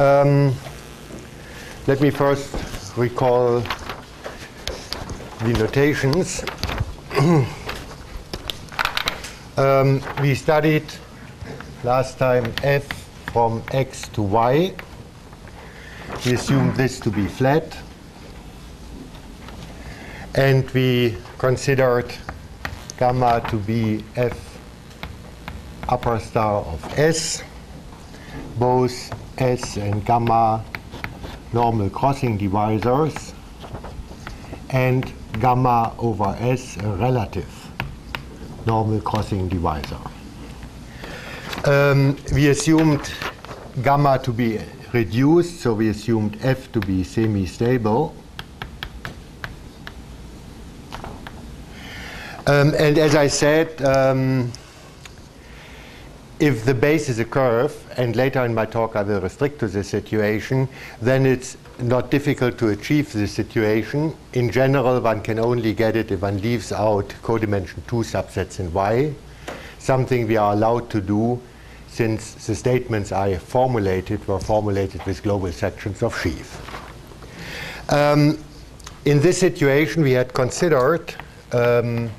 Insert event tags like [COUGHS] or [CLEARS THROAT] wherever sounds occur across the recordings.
Um, let me first recall the notations. [CLEARS THROAT] um, we studied last time f from x to y. We assumed this to be flat. And we considered gamma to be f upper star of s. Both s and gamma normal crossing divisors and gamma over s a relative normal crossing divisor. Um, we assumed gamma to be reduced, so we assumed f to be semi-stable. Um, and as I said, um, if the base is a curve, and later in my talk I will restrict to this situation, then it's not difficult to achieve this situation. In general, one can only get it if one leaves out codimension 2 subsets in Y, something we are allowed to do since the statements I formulated were formulated with global sections of sheaf. Um, in this situation, we had considered um,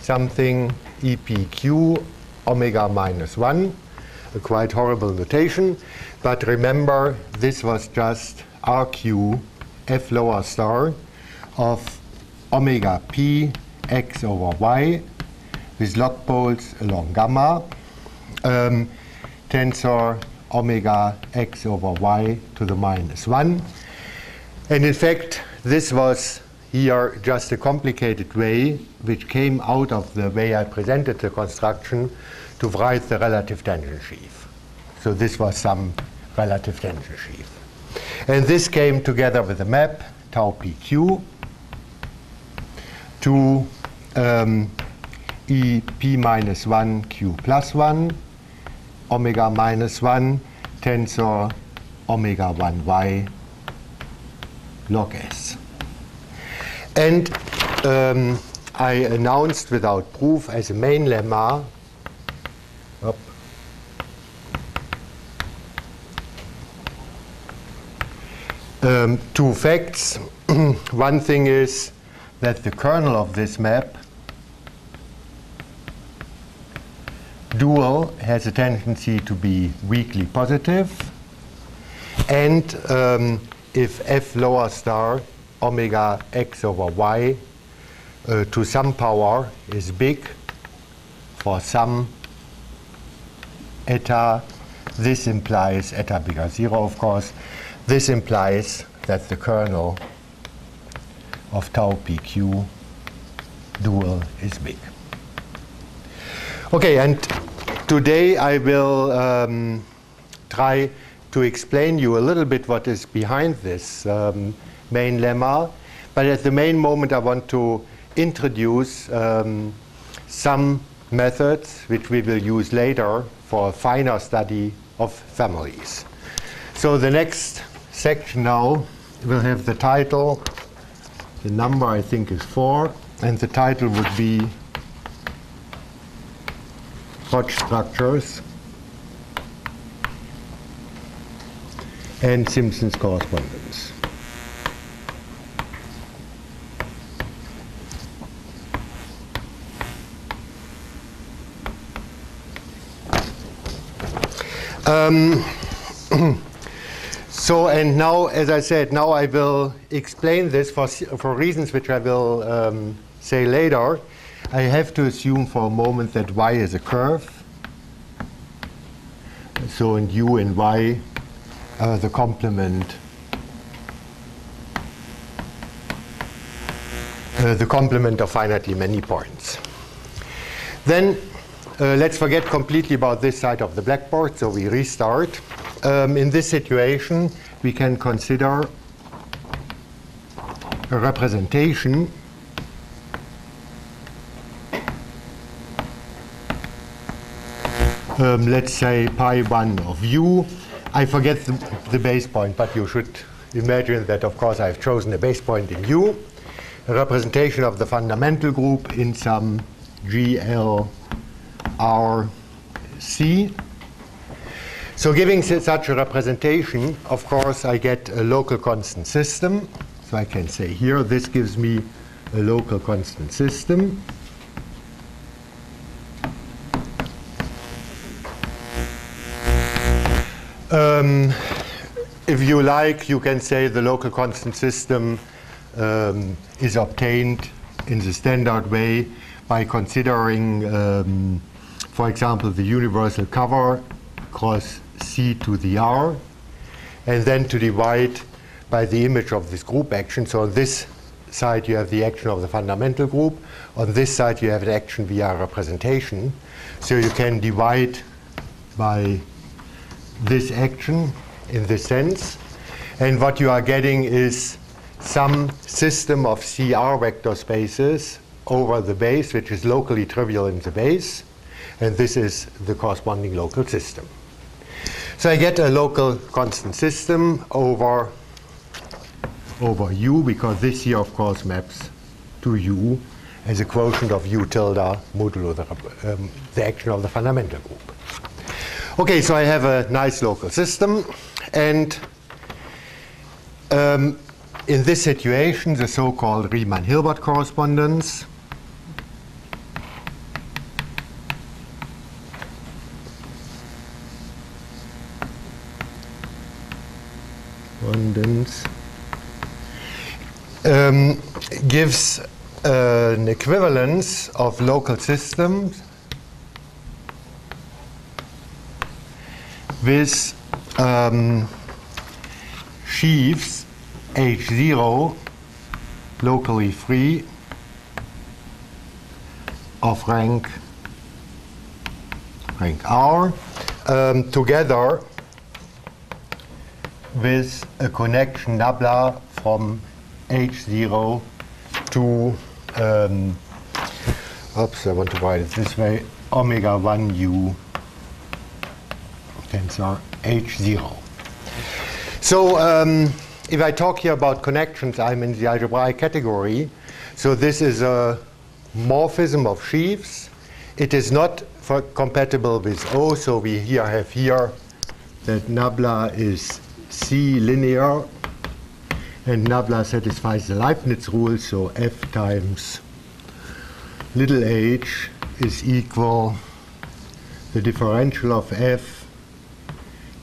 something EPQ omega minus 1, a quite horrible notation. But remember, this was just RQ F lower star of omega p x over y with log poles along gamma, um, tensor omega x over y to the minus 1. And in fact, this was here just a complicated way which came out of the way I presented the construction to write the relative tangent sheaf. So this was some relative tangent sheaf. And this came together with a map, tau pq, to um, e p minus 1 q plus 1, omega minus 1, tensor omega 1 y log s. And um, I announced without proof as a main lemma up, um, two facts. [CLEARS THROAT] One thing is that the kernel of this map dual has a tendency to be weakly positive and um, if f lower star omega x over y uh, to some power is big for some eta, this implies eta bigger 0, of course. This implies that the kernel of tau pq dual is big. Okay, and today I will um, try to explain you a little bit what is behind this um, main lemma. But at the main moment, I want to introduce um, some methods which we will use later for a finer study of families. So the next section now will have the title, the number I think is 4, and the title would be Hodge structures and Simpson's correspondence. Um, [CLEARS THROAT] so, and now, as I said, now I will explain this for, for reasons which I will um, say later. I have to assume for a moment that y is a curve. So, in u and y, the complement, uh, the complement of finitely many points. Then uh, let's forget completely about this side of the blackboard, so we restart. Um, in this situation, we can consider a representation um, let's say pi 1 of u. I forget the, the, base point, but you should imagine that, of course, I've chosen a base point in u, a representation of the fundamental group in some GL our C. So giving such a representation, of course, I get a local constant system. So I can say here, this gives me a local constant system. Um, if you like, you can say the local constant system um, is obtained in the standard way by considering, um, for example, the universal cover cross C to the R, and then to divide by the image of this group action. So on this side you have the action of the fundamental group. On this side you have an action via representation. So you can divide by this action in this sense. And what you are getting is some system of CR vector spaces over the base, which is locally trivial in the base. And this is the corresponding local system. So I get a local constant system over, over U, because this here, of course, maps to U as a quotient of U tilde modulo the, um, the action of the fundamental group. Okay, so I have a nice local system, and um, in this situation, the so-called Riemann-Hilbert correspondence correspondence um, gives uh, an equivalence of local systems with um, sheaves H0 locally free of rank rank R um, together with a connection nabla from H0 to um, oops I want to write it this way omega 1 u tensor H0 so um, if I talk here about connections, I'm in the algebraic category. So this is a morphism of sheaves. It is not compatible with O, so we here have here that nabla is C linear, and nabla satisfies the Leibniz rule, so F times little h is equal the differential of F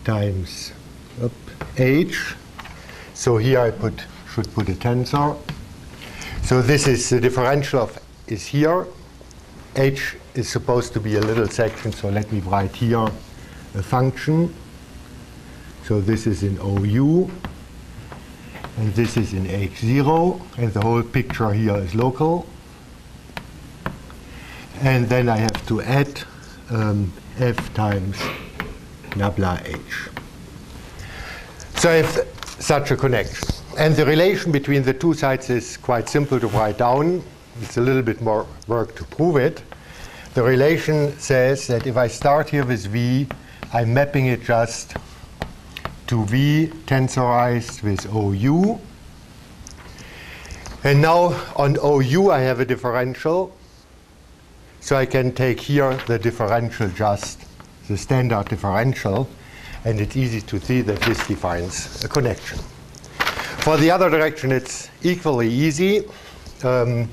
times up, h so here I put should put a tensor. So this is the differential of is here. H is supposed to be a little section, so let me write here a function. So this is in OU, and this is in H0, and the whole picture here is local. And then I have to add um, f times nabla h. So if such a connection. And the relation between the two sides is quite simple to write down. It's a little bit more work to prove it. The relation says that if I start here with V, I'm mapping it just to V tensorized with OU. And now on OU I have a differential. So I can take here the differential just, the standard differential, and it's easy to see that this defines a connection. For the other direction, it's equally easy um,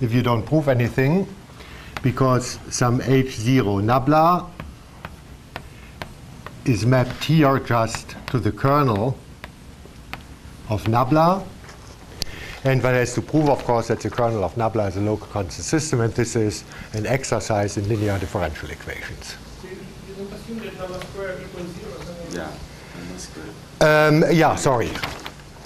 if you don't prove anything, because some H0 nabla is mapped here just to the kernel of nabla. And one has to prove, of course, that the kernel of nabla is a local constant system, and this is an exercise in linear differential equations. Yeah. Um, yeah, sorry.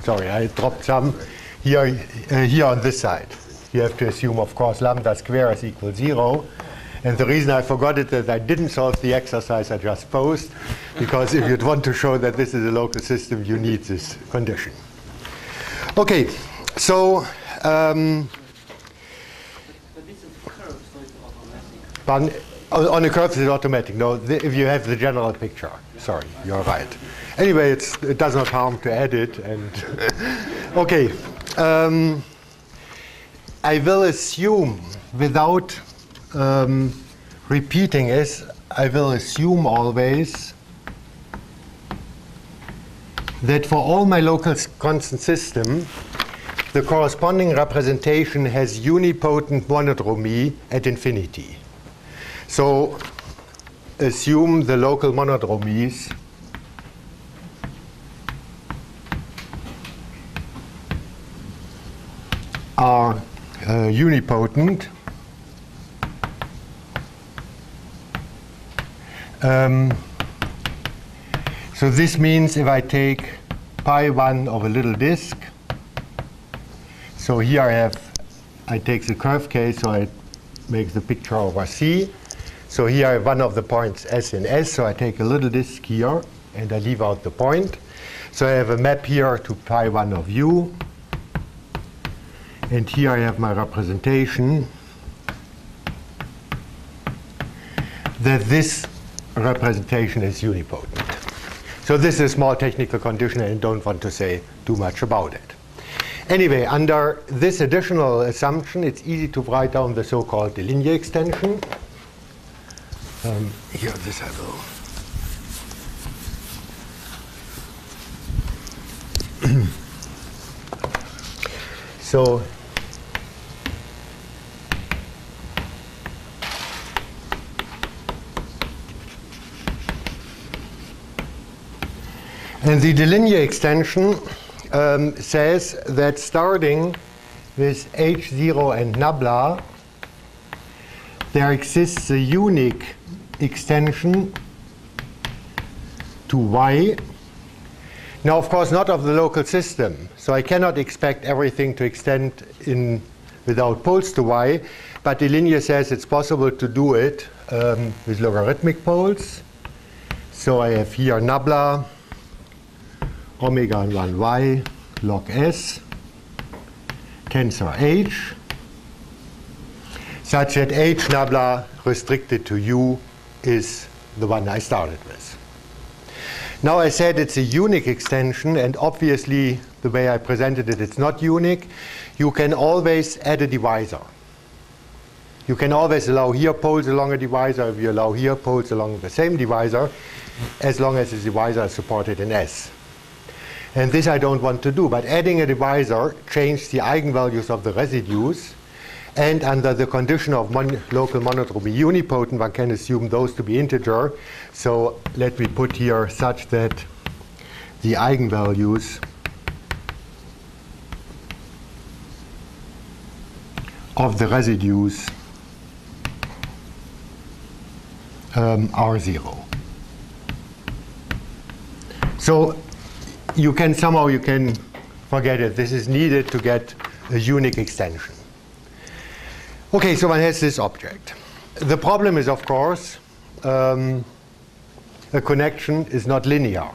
Sorry, I dropped some here, uh, here on this side. You have to assume, of course, nabla square is equal zero. And the reason I forgot it is that I didn't solve the exercise I just posed, because if you'd want to show that this is a local system, you need this condition. Okay, so um, but on a curve it's automatic. No, if you have the general picture. Sorry, you're right. Anyway, it does not harm to add it. And [LAUGHS] okay, um, I will assume without um, repeating it, I will assume always that for all my local constant system, the corresponding representation has unipotent monodromy at infinity. So assume the local monodromies are uh, unipotent. Um, so this means if I take pi 1 of a little disk, so here I have, I take the curve case, so I make the picture over C. So here I have one of the points S and S, so I take a little disk here, and I leave out the point. So I have a map here to pi 1 of u. And here I have my representation that this representation is unipotent. So this is a small technical condition and don't want to say too much about it. Anyway, under this additional assumption, it's easy to write down the so-called Deligne extension. Um, here, this I will. [CLEARS THROAT] so And the Deligne extension um, says that starting with H0 and nabla, there exists a unique extension to Y. Now, of course, not of the local system. So I cannot expect everything to extend in without poles to Y. But Deligne says it's possible to do it um, with logarithmic poles. So I have here nabla omega 1y log s tensor h such that h nabla restricted to u is the one I started with. Now I said it's a unique extension and obviously the way I presented it it's not unique. You can always add a divisor. You can always allow here poles along a divisor if you allow here poles along the same divisor as long as the divisor is supported in S. And this I don't want to do. But adding a divisor changed the eigenvalues of the residues. And under the condition of mon local monodromy unipotent, one can assume those to be integer. So let me put here such that the eigenvalues of the residues um, are zero. So you can somehow you can forget it. This is needed to get a unique extension. Okay, so one has this object. The problem is, of course, um, a connection is not linear.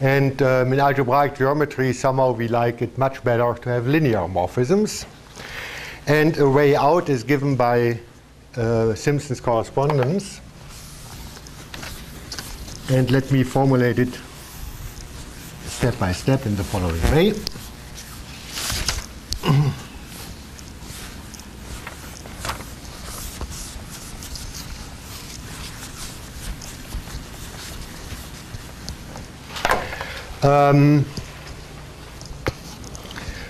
And um, in algebraic geometry, somehow we like it much better to have linear morphisms. And a way out is given by uh, Simpson's correspondence. And let me formulate it step by step in the following way. Um,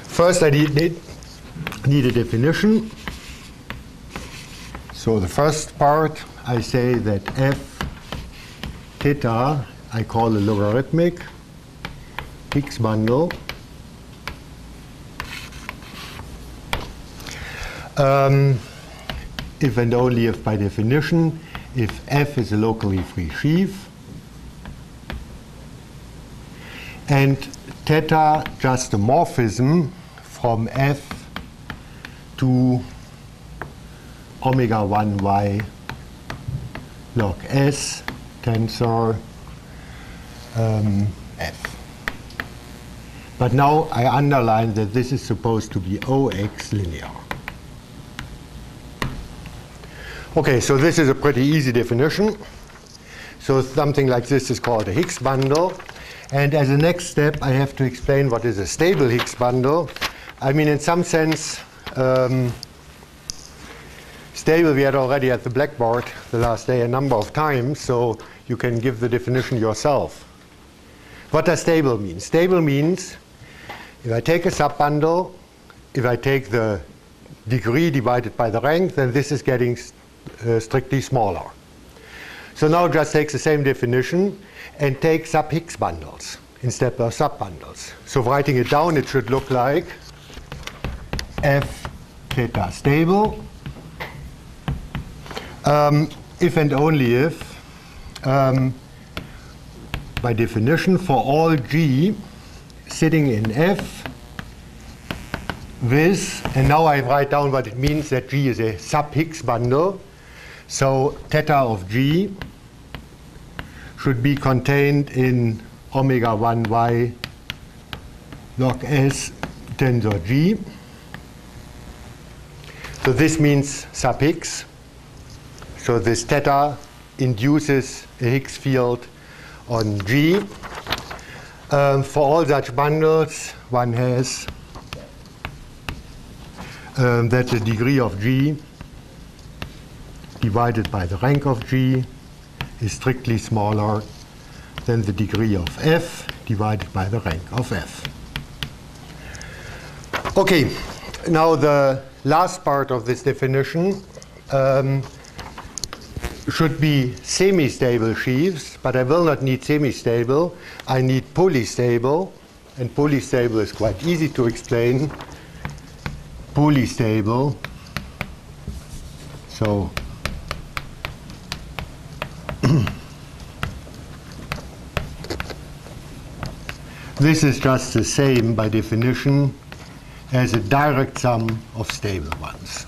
first, I need, need, need a definition. So the first part, I say that f theta I call a logarithmic Higgs bundle. Um, if and only if by definition, if F is a locally free sheaf, and theta just a morphism from F to omega 1 y log S tensor um, F. But now I underline that this is supposed to be OX linear. Okay, so this is a pretty easy definition. So something like this is called a Higgs bundle. And as a next step, I have to explain what is a stable Higgs bundle. I mean, in some sense, um, stable we had already at the blackboard the last day a number of times, so you can give the definition yourself. What does stable mean? Stable means if I take a subbundle, if I take the degree divided by the rank, then this is getting uh, strictly smaller. So now just take the same definition and take sub-Higgs bundles instead of subbundles. So writing it down, it should look like f theta stable um, if and only if, um, by definition, for all g sitting in f with, and now I write down what it means that g is a sub-Higgs bundle. So theta of g should be contained in omega 1 y log s tensor g. So this means sub-Higgs. So this theta induces a Higgs field on G. Um, for all such bundles, one has um, that the degree of G divided by the rank of G is strictly smaller than the degree of F divided by the rank of F. Okay, now the last part of this definition um, should be semi-stable sheaves, but I will not need semi-stable. I need polystable, and polystable is quite easy to explain. Polystable, so [CLEARS THROAT] this is just the same by definition as a direct sum of stable ones.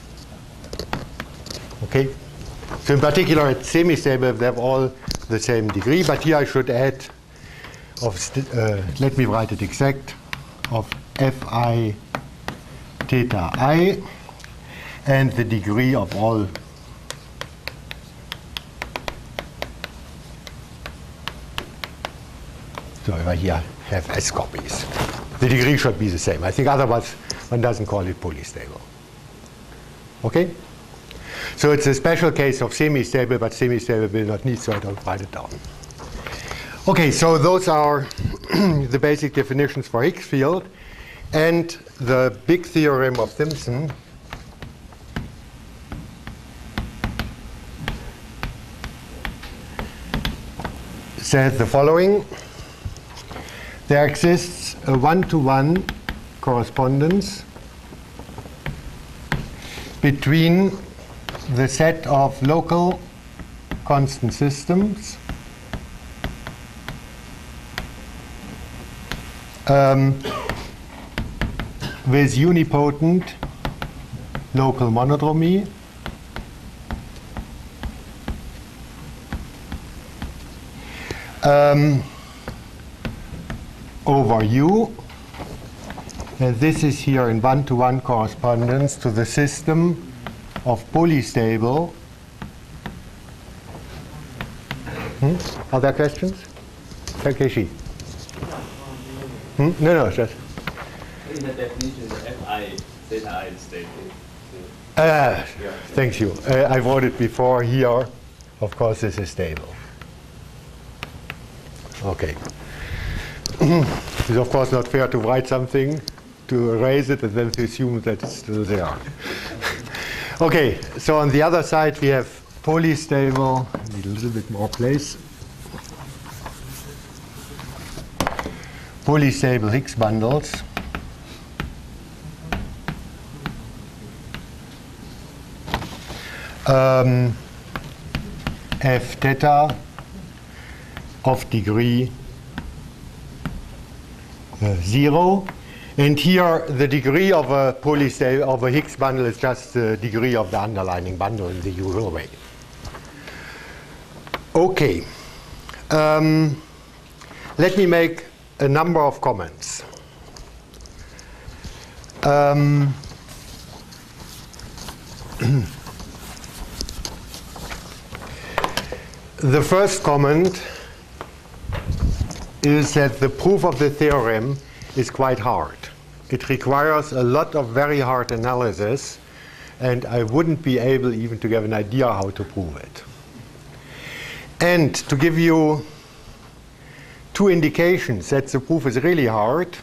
Okay? So in particular, it's semi-stable, they have all the same degree, but here I should add, of uh, let me write it exact, of fi theta i, and the degree of all So I here have S copies, the degree should be the same. I think otherwise one doesn't call it polystable. Okay? So it's a special case of semi-stable, but semi-stable will not need, so I don't write it down. Okay, so those are [CLEARS THROAT] the basic definitions for Higgs field. And the big theorem of Simpson says the following. There exists a one-to-one -one correspondence between the set of local constant systems. Um, with unipotent local monodromy um, over U. And this is here in one-to-one -one correspondence to the system of polystable. Hmm? Other questions? Takeshi? Hmm? No, no, just. In the definition, the Fi theta i is stable. Uh, yeah. Thank you. Uh, I wrote it before here. Of course, this is stable. Okay. [CLEARS THROAT] it's of course not fair to write something, to erase it, and then to assume that it's still there. [LAUGHS] Okay, so on the other side we have polystable, need a little bit more place. Polystable Higgs bundles. Um, F theta of degree uh, zero and here, the degree of a polystable of a Higgs bundle is just the degree of the underlying bundle in the usual way. Okay. Um, let me make a number of comments. Um, [CLEARS THROAT] the first comment is that the proof of the theorem is quite hard. It requires a lot of very hard analysis, and I wouldn't be able even to give an idea how to prove it. And to give you two indications that the proof is really hard.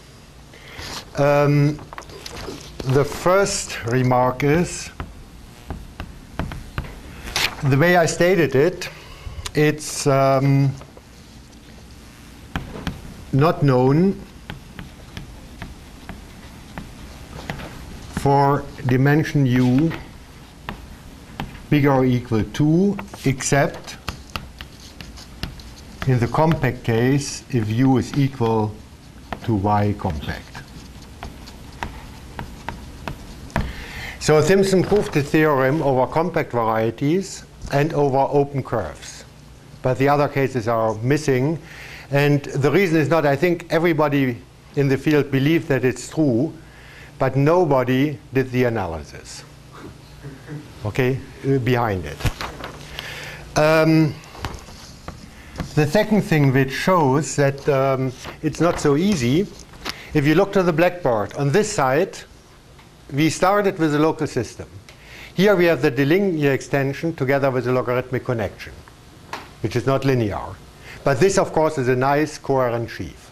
Um, the first remark is the way I stated it, it's um, not known for dimension u bigger or equal to except in the compact case if u is equal to y compact. So Simpson proved the theorem over compact varieties and over open curves. But the other cases are missing. And the reason is not, I think everybody in the field believes that it's true, but nobody did the analysis. Okay, behind it. Um, the second thing which shows that um, it's not so easy, if you look to the blackboard, on this side, we started with a local system. Here we have the Deligne extension together with a logarithmic connection, which is not linear. But this, of course, is a nice coherent sheaf,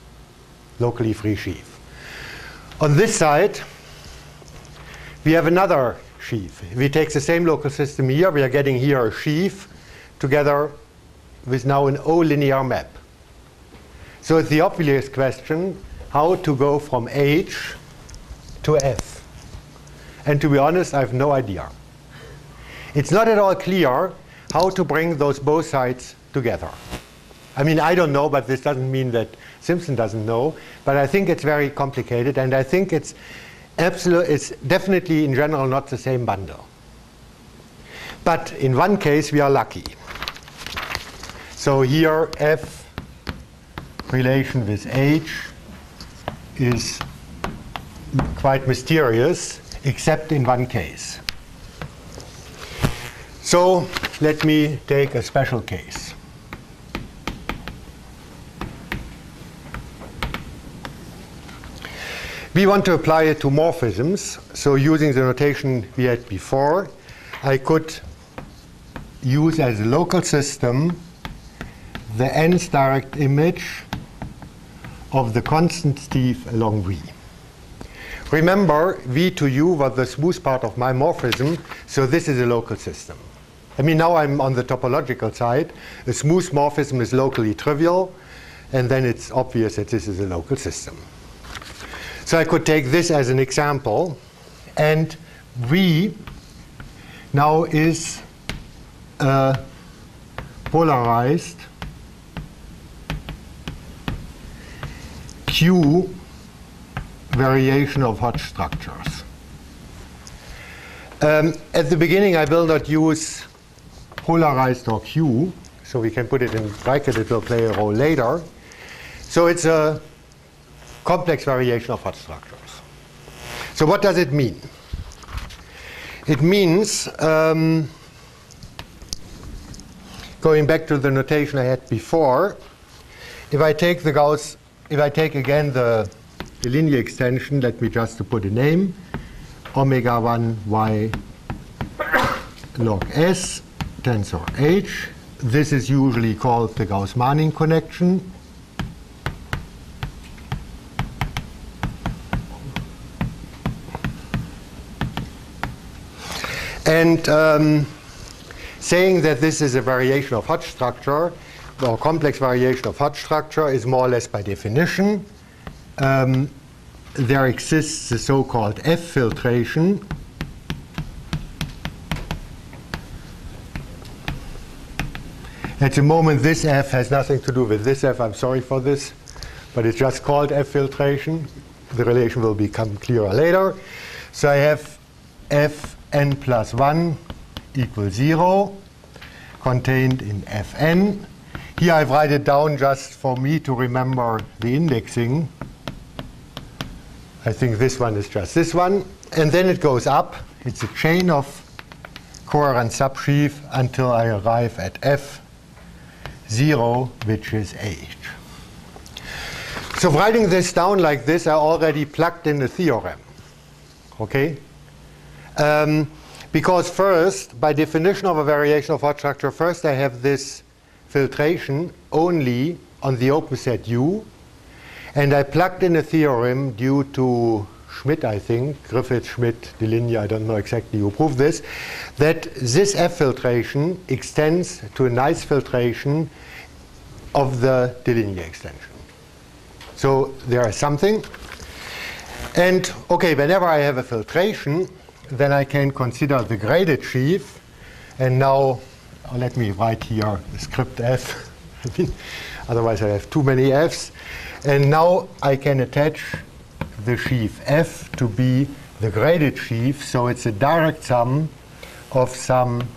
locally free sheaf. On this side, we have another sheaf. We take the same local system here, we are getting here a sheaf together with now an O-linear map. So it's the obvious question, how to go from H to F. And to be honest, I have no idea. It's not at all clear how to bring those both sides together. I mean, I don't know, but this doesn't mean that Simpson doesn't know. But I think it's very complicated, and I think it's absolute. It's definitely, in general, not the same bundle. But in one case, we are lucky. So here, F relation with H is quite mysterious, except in one case. So let me take a special case. We want to apply it to morphisms. So using the notation we had before, I could use as a local system the nth direct image of the constant sheaf along V. Remember, V to U was the smooth part of my morphism, so this is a local system. I mean, now I'm on the topological side. A smooth morphism is locally trivial, and then it's obvious that this is a local system. So I could take this as an example, and V now is a polarized Q variation of Hodge structures. Um, at the beginning, I will not use polarized or Q, so we can put it in bracket, it will play a role later. So it's a complex variation of Hodge structures. So what does it mean? It means, um, going back to the notation I had before, if I take the Gauss, if I take again the, the linear extension, let me just to put a name, omega 1 y log s tensor h. This is usually called the Gauss-Manin connection. And um, saying that this is a variation of Hodge structure, or complex variation of Hodge structure, is more or less by definition. Um, there exists the so-called F filtration. At the moment, this F has nothing to do with this F. I'm sorry for this, but it's just called F filtration. The relation will become clearer later. So I have F n plus 1 equals 0 contained in Fn. Here I write it down just for me to remember the indexing. I think this one is just this one. And then it goes up. It's a chain of coherent subsheaf until I arrive at F0, which is H. So writing this down like this, I already plugged in the theorem. Okay? Um, because first, by definition of a variation of Hodge structure, first I have this filtration only on the open set U, and I plugged in a theorem due to Schmid, I think, Griffith, Schmid, Deligne, I don't know exactly who proved this, that this F filtration extends to a nice filtration of the Deligne extension. So there is something. And okay, whenever I have a filtration, then I can consider the graded sheaf. And now, uh, let me write here script F. [LAUGHS] Otherwise, I have too many Fs. And now I can attach the sheaf F to be the graded sheaf. So it's a direct sum of some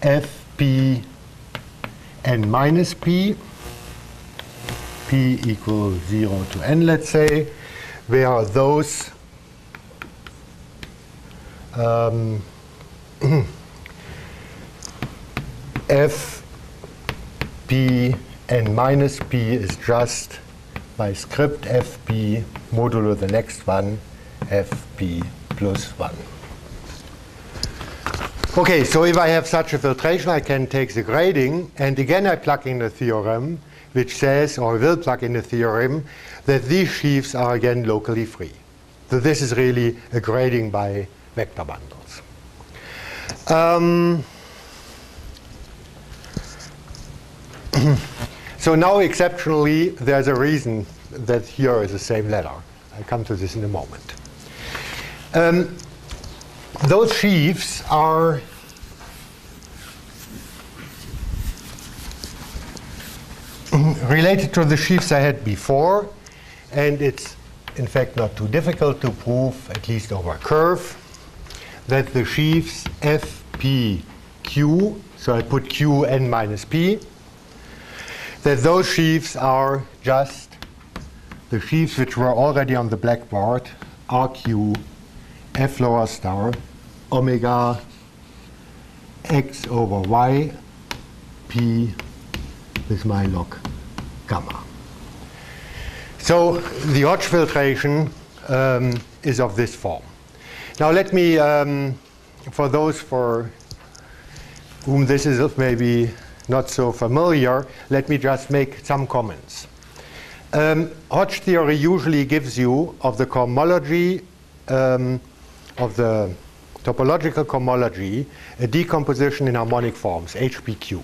Fp n minus p, p equals 0 to n, let's say, where those um, [CLEARS THROAT] f p n minus b is just my script fb modulo the next one fp plus 1. Okay, so if I have such a filtration, I can take the grading, and again I plug in a theorem which says, or will plug in a theorem, that these sheaves are again locally free. So this is really a grading by vector bundles. Um, [CLEARS THROAT] so now exceptionally, there's a reason that here is the same letter. I'll come to this in a moment. Um, those sheaves are [CLEARS THROAT] related to the sheaves I had before, and it's in fact not too difficult to prove, at least over a curve, that the sheaves f, p, q, so I put q n minus p, that those sheaves are just the sheaves which were already on the blackboard, rq, f lower star, omega x over y, p with my log gamma. So the Hodge filtration um, is of this form. Now let me, um, for those for whom this is maybe not so familiar, let me just make some comments. Um, Hodge theory usually gives you of the cohomology, um, of the topological cohomology, a decomposition in harmonic forms, HPQ.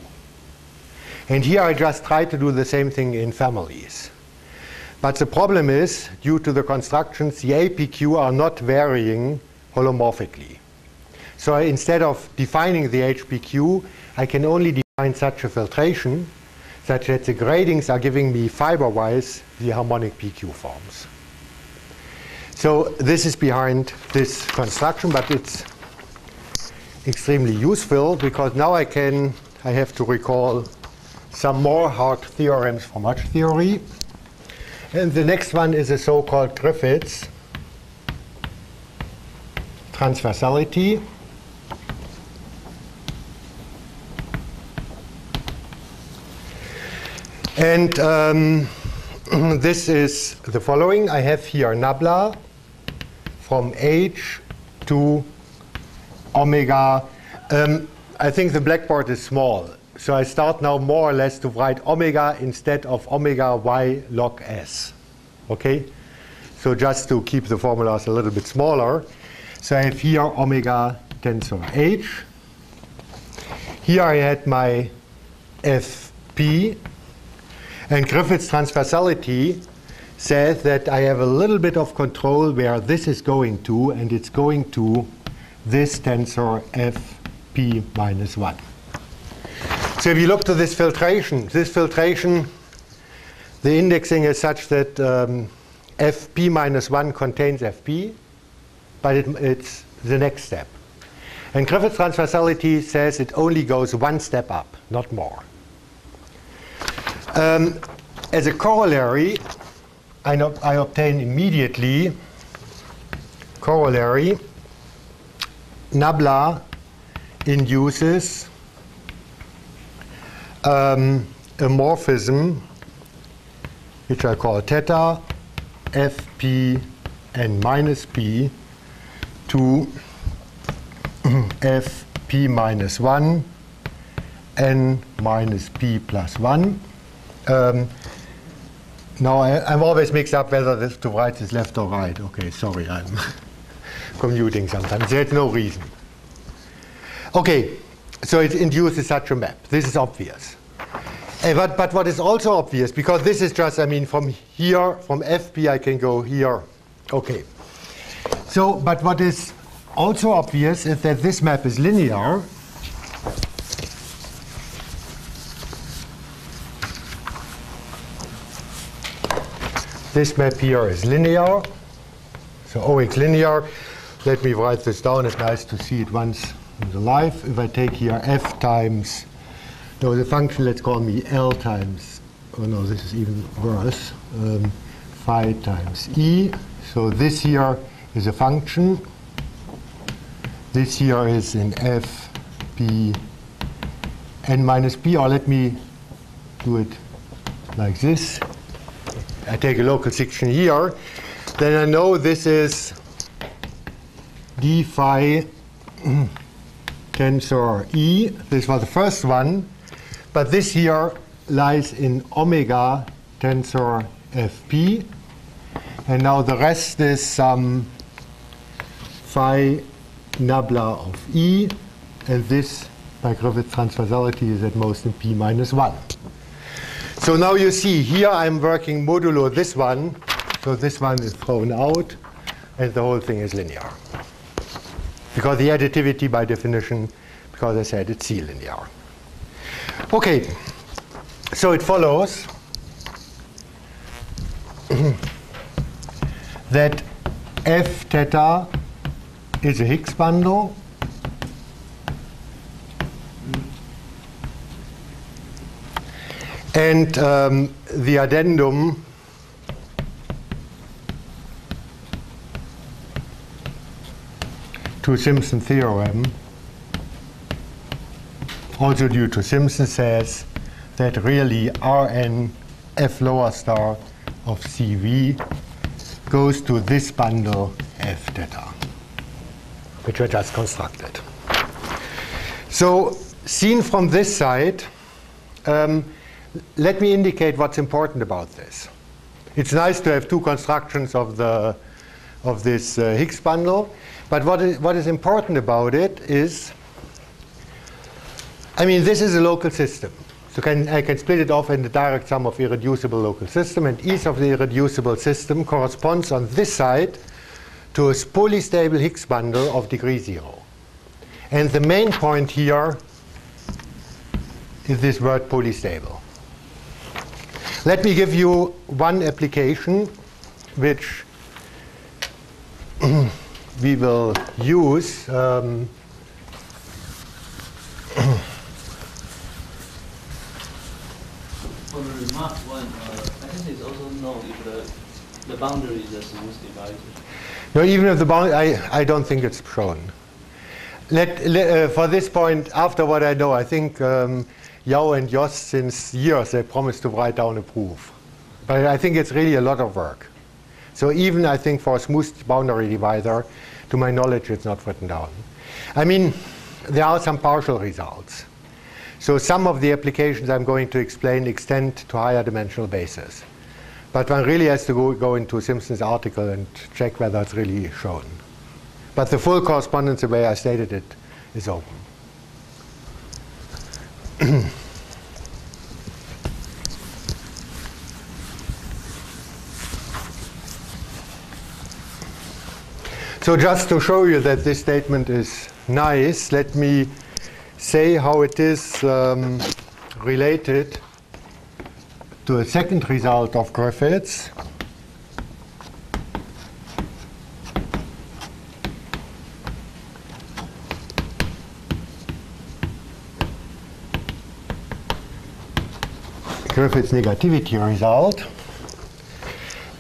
And here I just try to do the same thing in families. But the problem is, due to the constructions, the APQ are not varying holomorphically. So instead of defining the HPQ, I can only define such a filtration such that the gradings are giving me fiber-wise the harmonic PQ forms. So this is behind this construction, but it's extremely useful because now I can, I have to recall some more hard theorems from Hodge theory. And the next one is a so-called Griffiths transversality. And um, [CLEARS THROAT] this is the following. I have here nabla from H to omega. Um, I think the blackboard is small. So I start now more or less to write omega instead of omega y log s. Okay? So just to keep the formulas a little bit smaller. So I have here omega tensor h. Here I had my fp. And Griffiths transversality says that I have a little bit of control where this is going to, and it's going to this tensor fp minus 1. So if you look to this filtration, this filtration, the indexing is such that um, fp minus 1 contains fp, but it, it's the next step. And Griffith transversality says it only goes one step up, not more. Um, as a corollary, I, I obtain immediately corollary Nabla induces um, a morphism which I call theta fp n minus p to [CLEARS THROAT] fp minus 1 n minus p plus 1 Um, now I, am always mixed up whether this to right is left or right. Okay, sorry, I'm [LAUGHS] commuting sometimes. There's no reason. Okay, so it induces such a map. This is obvious. Uh, but, but what is also obvious, because this is just, I mean, from here, from FP, I can go here. Okay. So, but what is also obvious is that this map is linear. This map here is linear. So oh, it's linear. Let me write this down. It's nice to see it once in the life. If I take here f times, no, the function, let's call me L times, oh no, this is even worse, um, phi times E. So this here is a function. This here is in f b n minus b, or oh, let me do it like this. I take a local section here, then I know this is d phi [CLEARS THROAT] tensor E. This was the first one, but this here lies in omega tensor Fp. And now the rest is some phi nabla of E, and this by Griffiths transversality is at most in P minus 1. So now you see here I'm working modulo this one, so this one is thrown out, and the whole thing is linear. Because the additivity by definition, because I said it's C linear. Okay, so it follows [CLEARS THROAT] that f theta is a Higgs bundle. And um, the addendum to Simpson theorem, also due to Simpson, says that really Rn f lower star of Cv goes to this bundle f theta, which were just constructed. So seen from this side, um, let me indicate what's important about this. It's nice to have two constructions of, the, of this uh, Higgs bundle, but what is, what is important about it is, I mean, this is a local system. So can, I can split it off in the direct sum of irreducible local system, and each of the irreducible system corresponds on this side to a polystable Higgs bundle of degree zero. And the main point here is this word polystable. Let me give you one application which [CLEARS THROAT] we will use. Um, For remark one, uh, I think it's also known if the, the boundary is a smooth divisor. No, even if the boundary, I, I don't think it's shown. Let, let uh, for this point, after what I know, I think um, Yau and Jost, since years, they promised to write down a proof. But I think it's really a lot of work. So even I think for a smooth boundary divisor, to my knowledge, it's not written down. I mean, there are some partial results. So some of the applications I'm going to explain extend to higher dimensional bases. But one really has to go, go into Simpson's article and check whether it's really shown. But the full correspondence, the way I stated it, is open. [CLEARS THROAT] so just to show you that this statement is nice, let me say how it is um, related to a second result of Griffiths. Griffith's negativity result.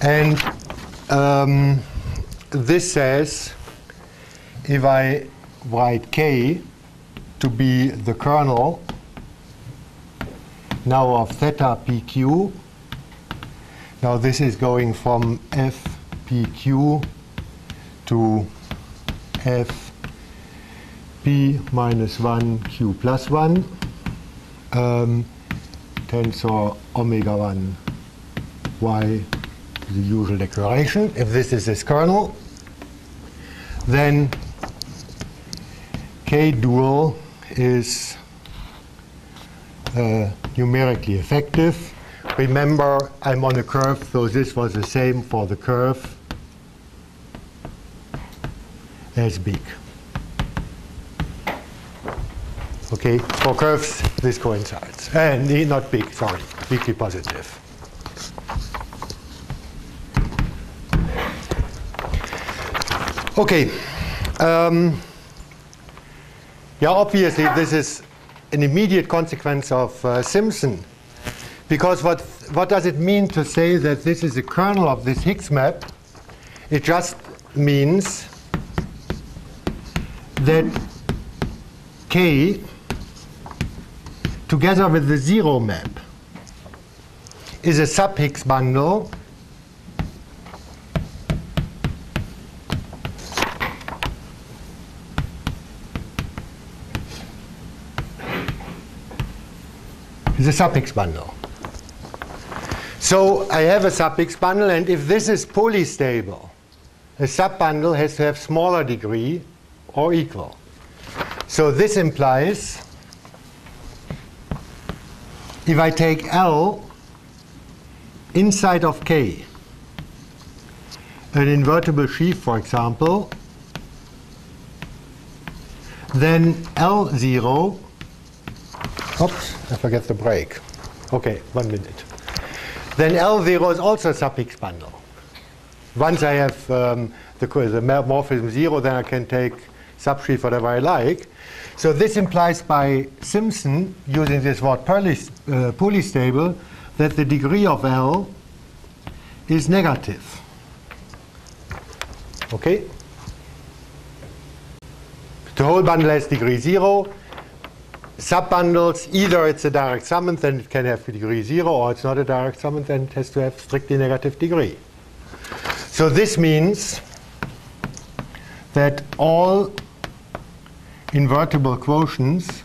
And um, this says if I write K to be the kernel now of theta PQ, now this is going from FPQ to FP minus 1 Q plus 1. Um, tensor omega 1 y, the usual declaration. If this is this kernel, then k dual is uh, numerically effective. Remember, I'm on a curve, so this was the same for the curve as big. Okay, for curves, this coincides. And uh, not big, sorry, weakly positive. Okay. Um, yeah, obviously, this is an immediate consequence of uh, Simpson. Because what, what does it mean to say that this is a kernel of this Higgs map? It just means that K, together with the zero map, is a sub-Higgs bundle a sub-Higgs bundle. So I have a sub-Higgs bundle, and if this is polystable, a subbundle has to have smaller degree or equal. So this implies if I take L inside of K, an invertible sheaf, for example, then L0, oops, I forget the break. Okay, one minute. Then L0 is also a sub-Higgs bundle. Once I have um, the, the morphism 0, then I can take subsheaf whatever I like. So this implies by Simpson, using this word uh, polystable, that the degree of L is negative. Okay? The whole bundle has degree 0 subbundles, either it's a direct sum and then it can have degree 0, or it's not a direct sum and then it has to have strictly negative degree. So this means that all invertible quotients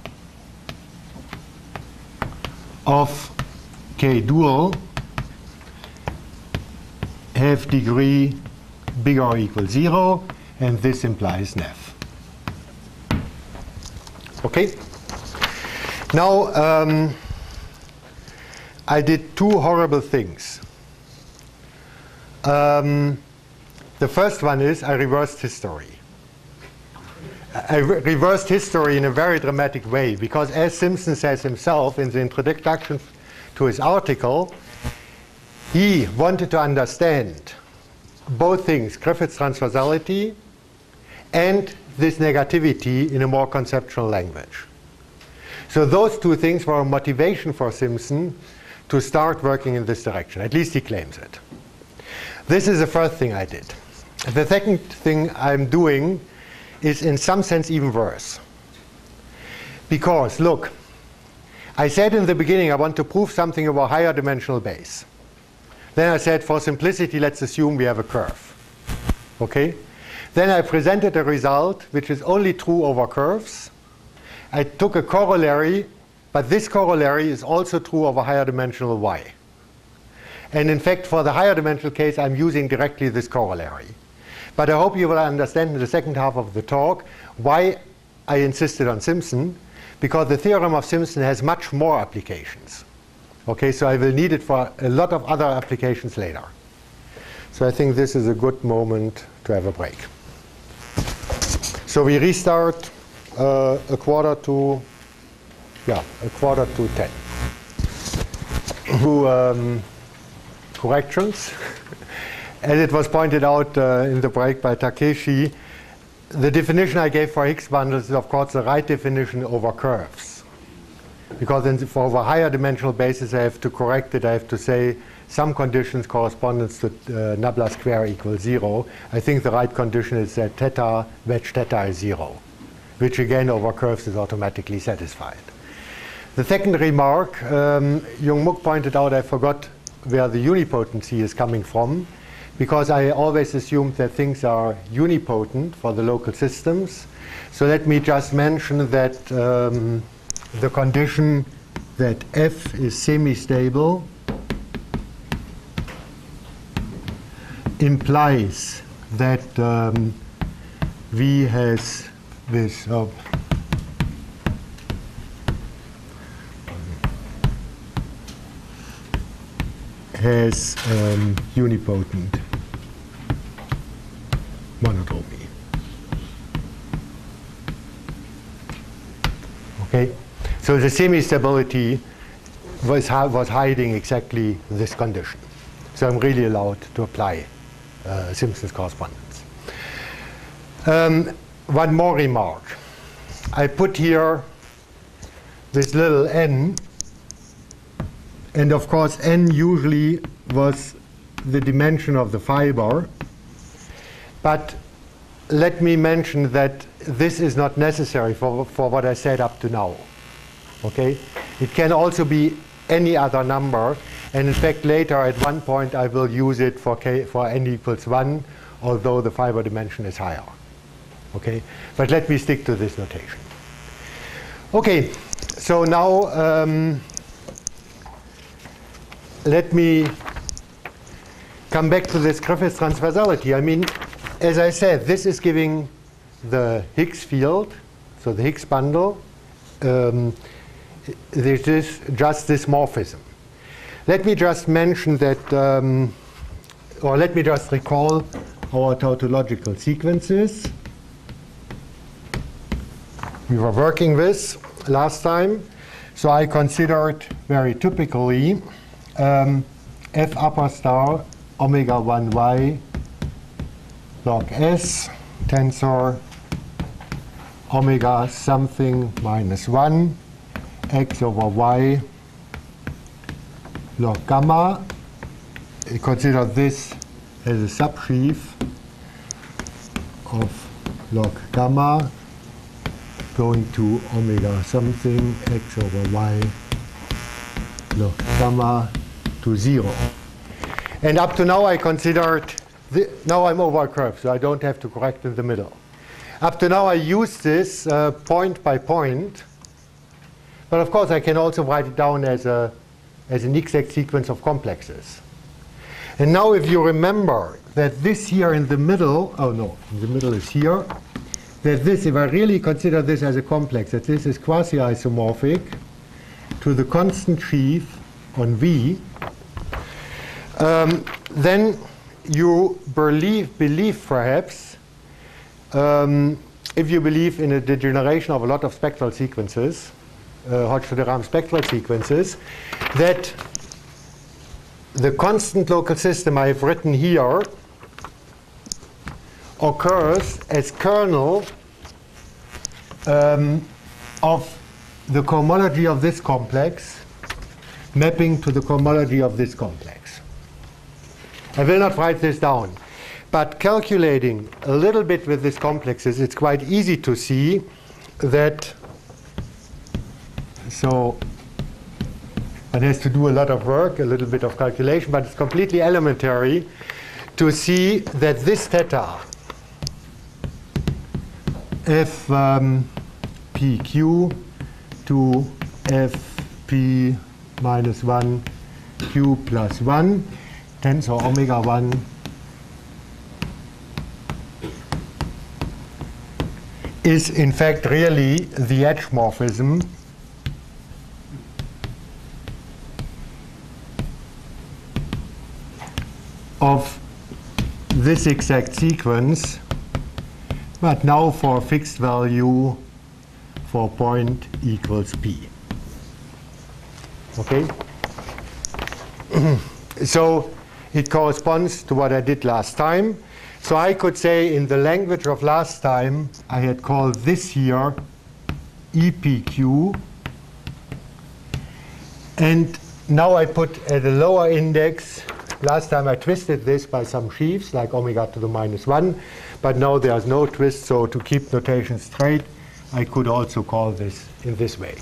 of K dual have degree bigger or equal 0, and this implies NEF. Okay? Now, um, I did two horrible things. Um, the first one is I reversed history. I re reversed history in a very dramatic way because, as Simpson says himself in the introduction to his article, he wanted to understand both things Griffiths transversality and this negativity in a more conceptual language. So those two things were a motivation for Simpson to start working in this direction. At least he claims it. This is the first thing I did. The second thing I'm doing is in some sense even worse. Because, look, I said in the beginning I want to prove something over a higher dimensional base. Then I said, for simplicity, let's assume we have a curve. Okay? Then I presented a result which is only true over curves I took a corollary, but this corollary is also true of a higher dimensional y. And in fact, for the higher dimensional case, I'm using directly this corollary. But I hope you will understand in the second half of the talk why I insisted on Simpson, because the theorem of Simpson has much more applications. Okay, so I will need it for a lot of other applications later. So I think this is a good moment to have a break. So we restart uh, a quarter to, yeah, a quarter to 10. [COUGHS] Two um, corrections. [LAUGHS] As it was pointed out uh, in the break by Takeshi, the definition I gave for Higgs bundles is, of course, the right definition over curves. Because in, for over higher dimensional basis, I have to correct it. I have to say some conditions correspondence to uh, nabla square equals zero. I think the right condition is that theta, wedge theta is zero which again over curves is automatically satisfied. The second remark, um, Young Muk pointed out I forgot where the unipotency is coming from because I always assumed that things are unipotent for the local systems. So let me just mention that um, the condition that F is semi-stable implies that um, V has this uh, has um, unipotent monodromy. Okay, so the semi-stability was, was hiding exactly this condition. So I'm really allowed to apply uh, Simpson's correspondence. Um, one more remark. I put here this little n, and of course n usually was the dimension of the fiber. But let me mention that this is not necessary for, for what I said up to now. Okay? It can also be any other number. And in fact, later at one point, I will use it for, k, for n equals 1, although the fiber dimension is higher. Okay? But let me stick to this notation. Okay, so now um, let me come back to this Griffiths transversality. I mean, as I said, this is giving the Higgs field, so the Higgs bundle. Um, this is just this morphism. Let me just mention that, um, or let me just recall our tautological sequences we were working with last time. So I considered very typically um, f upper star omega 1y log s tensor omega something minus 1 x over y log gamma. I consider this as a subsheaf of log gamma going to omega something x over y log gamma to 0. And up to now I considered, now I'm over a curve, so I don't have to correct in the middle. Up to now I use this uh, point by point, but of course I can also write it down as, a, as an exact sequence of complexes. And now if you remember that this here in the middle, oh no, in the middle is here, that this, if I really consider this as a complex, that this is quasi-isomorphic to the constant sheaf on V, um, then you believe, believe perhaps, um, if you believe in a degeneration of a lot of spectral sequences, uh, Hodge-de spectral sequences, that the constant local system I have written here occurs as kernel um, of the cohomology of this complex mapping to the cohomology of this complex. I will not write this down. But calculating a little bit with these complexes, it's quite easy to see that, so one has to do a lot of work, a little bit of calculation, but it's completely elementary to see that this theta f um, pq to fp minus 1 q plus 1 tensor omega 1 is in fact really the edge morphism of this exact sequence but now for a fixed value for point equals p. Okay? [CLEARS THROAT] so it corresponds to what I did last time. So I could say in the language of last time, I had called this here EPQ. And now I put at a lower index, last time I twisted this by some sheaves, like omega to the minus 1. But now there's no twist, so to keep notation straight, I could also call this in this way.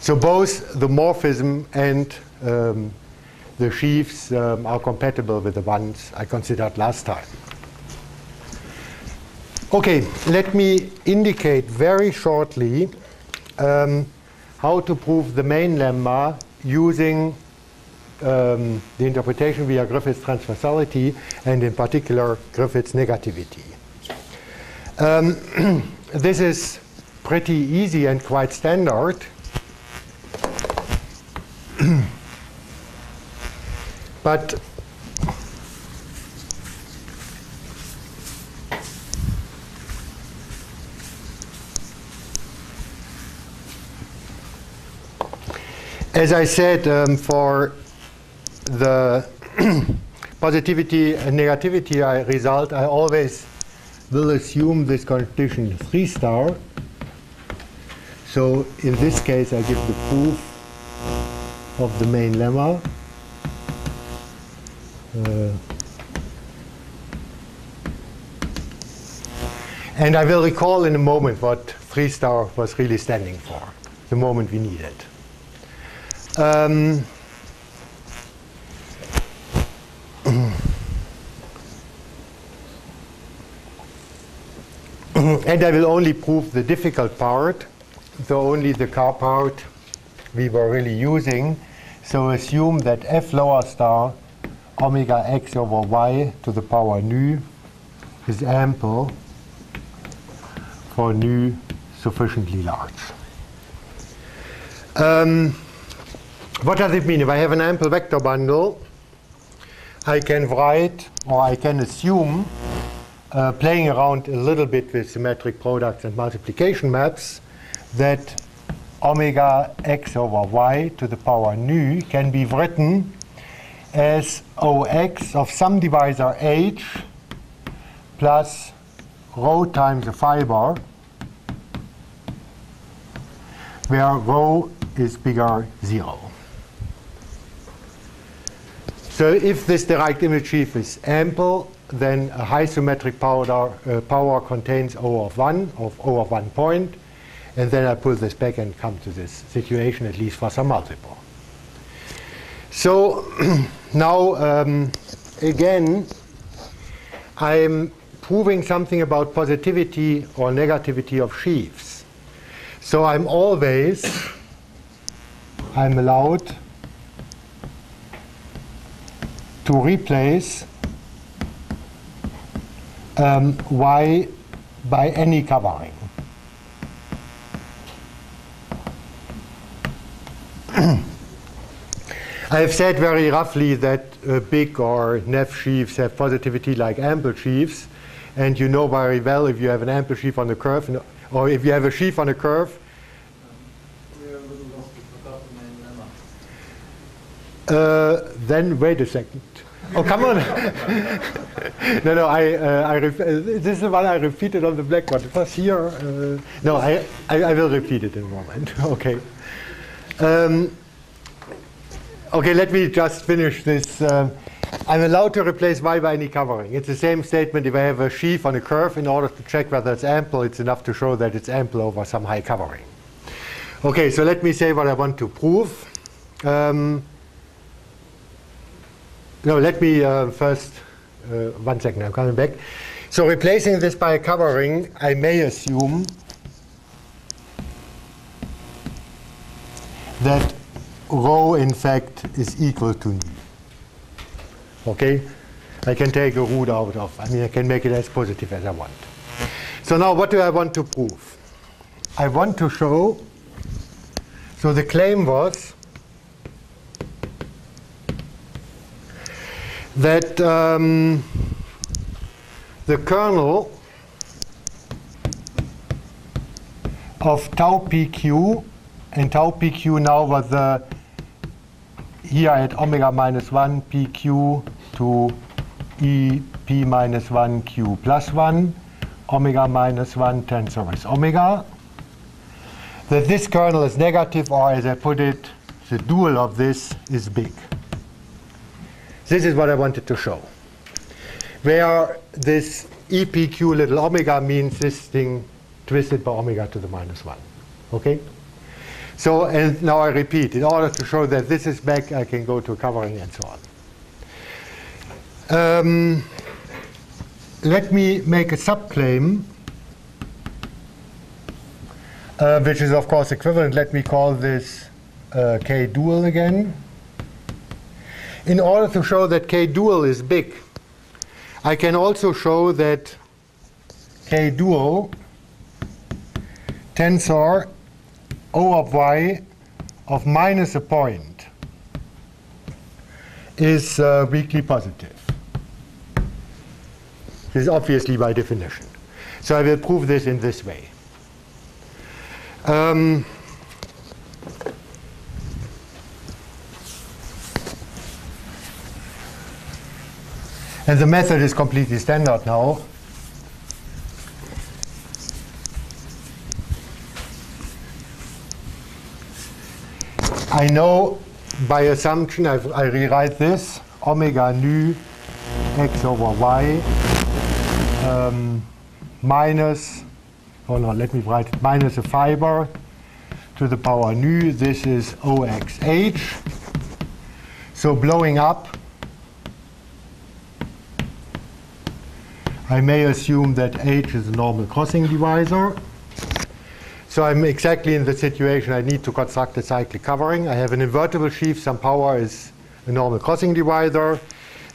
So both the morphism and um, the sheaves um, are compatible with the ones I considered last time. Okay, let me indicate very shortly um, how to prove the main lemma using um, the interpretation via Griffiths transversality and in particular Griffiths negativity. Um, [CLEARS THROAT] this is pretty easy and quite standard. [CLEARS THROAT] but as I said, um, for the [CLEARS THROAT] positivity and negativity I result, I always will assume this condition 3 star. So in this case, I give the proof of the main lemma. Uh, and I will recall in a moment what 3 star was really standing for, the moment we need it. Um, [COUGHS] and I will only prove the difficult part, so only the car part we were really using. So assume that f lower star omega x over y to the power nu is ample for nu sufficiently large. Um, what does it mean? If I have an ample vector bundle, I can write or I can assume, uh, playing around a little bit with symmetric products and multiplication maps, that omega x over y to the power nu can be written as Ox of some divisor h plus rho times a fiber, where rho is bigger zero. So if this direct image sheaf is ample, then a high symmetric power, uh, power contains O of 1, of O of 1 point, and then I pull this back and come to this situation, at least for some multiple. So [CLEARS THROAT] now, um, again, I'm proving something about positivity or negativity of sheaves. So I'm always, I'm allowed to replace um, y by any covering. [CLEARS THROAT] I have said very roughly that uh, big or nef sheaves have positivity like ample sheaves. And you know very well if you have an ample sheaf on the curve, or if you have a sheaf on a curve, uh, then wait a second. Oh, come on. [LAUGHS] no, no, I, uh, I uh, this is the one I repeated on the blackboard. It was here. Uh, no, I, I, I, will repeat it in a moment. [LAUGHS] okay. Um, okay, let me just finish this. Um, I'm allowed to replace y by any covering. It's the same statement if I have a sheaf on a curve in order to check whether it's ample, it's enough to show that it's ample over some high covering. Okay, so let me say what I want to prove. Um, no, let me uh, first, uh, one second, I'm coming back. So replacing this by a covering, I may assume that rho in fact is equal to nu. Okay? I can take a root out of, I mean I can make it as positive as I want. So now what do I want to prove? I want to show, so the claim was that um, the kernel of tau pq and tau pq now was the here at omega minus 1 pq to e p minus 1 q plus 1 omega minus 1 tensor with omega that this kernel is negative or as I put it the dual of this is big. This is what I wanted to show. Where this EPQ little omega means this thing twisted by omega to the minus 1. Okay? So, and now I repeat, in order to show that this is back, I can go to covering and so on. Um, let me make a subclaim. uh, which is of course equivalent. Let me call this uh, K dual again. In order to show that K dual is big, I can also show that K dual tensor O of y of minus a point is uh, weakly positive. This is obviously by definition. So I will prove this in this way. Um, and the method is completely standard now. I know by assumption, I, I rewrite this, omega nu x over y um, minus, oh no, let me write it, minus a fiber to the power nu. This is OXH. So blowing up, I may assume that H is a normal crossing divisor. So I'm exactly in the situation I need to construct a cyclic covering. I have an invertible sheaf, some power is a normal crossing divisor.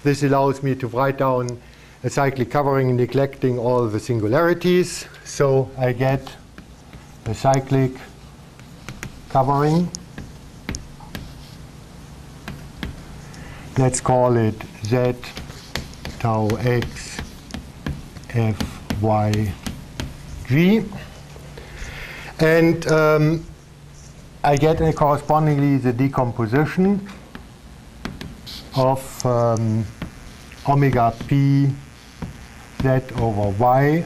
This allows me to write down a cyclic covering neglecting all the singularities. So I get a cyclic covering. Let's call it Z tau x f y g. And um, I get uh, correspondingly the decomposition of um, omega p z over y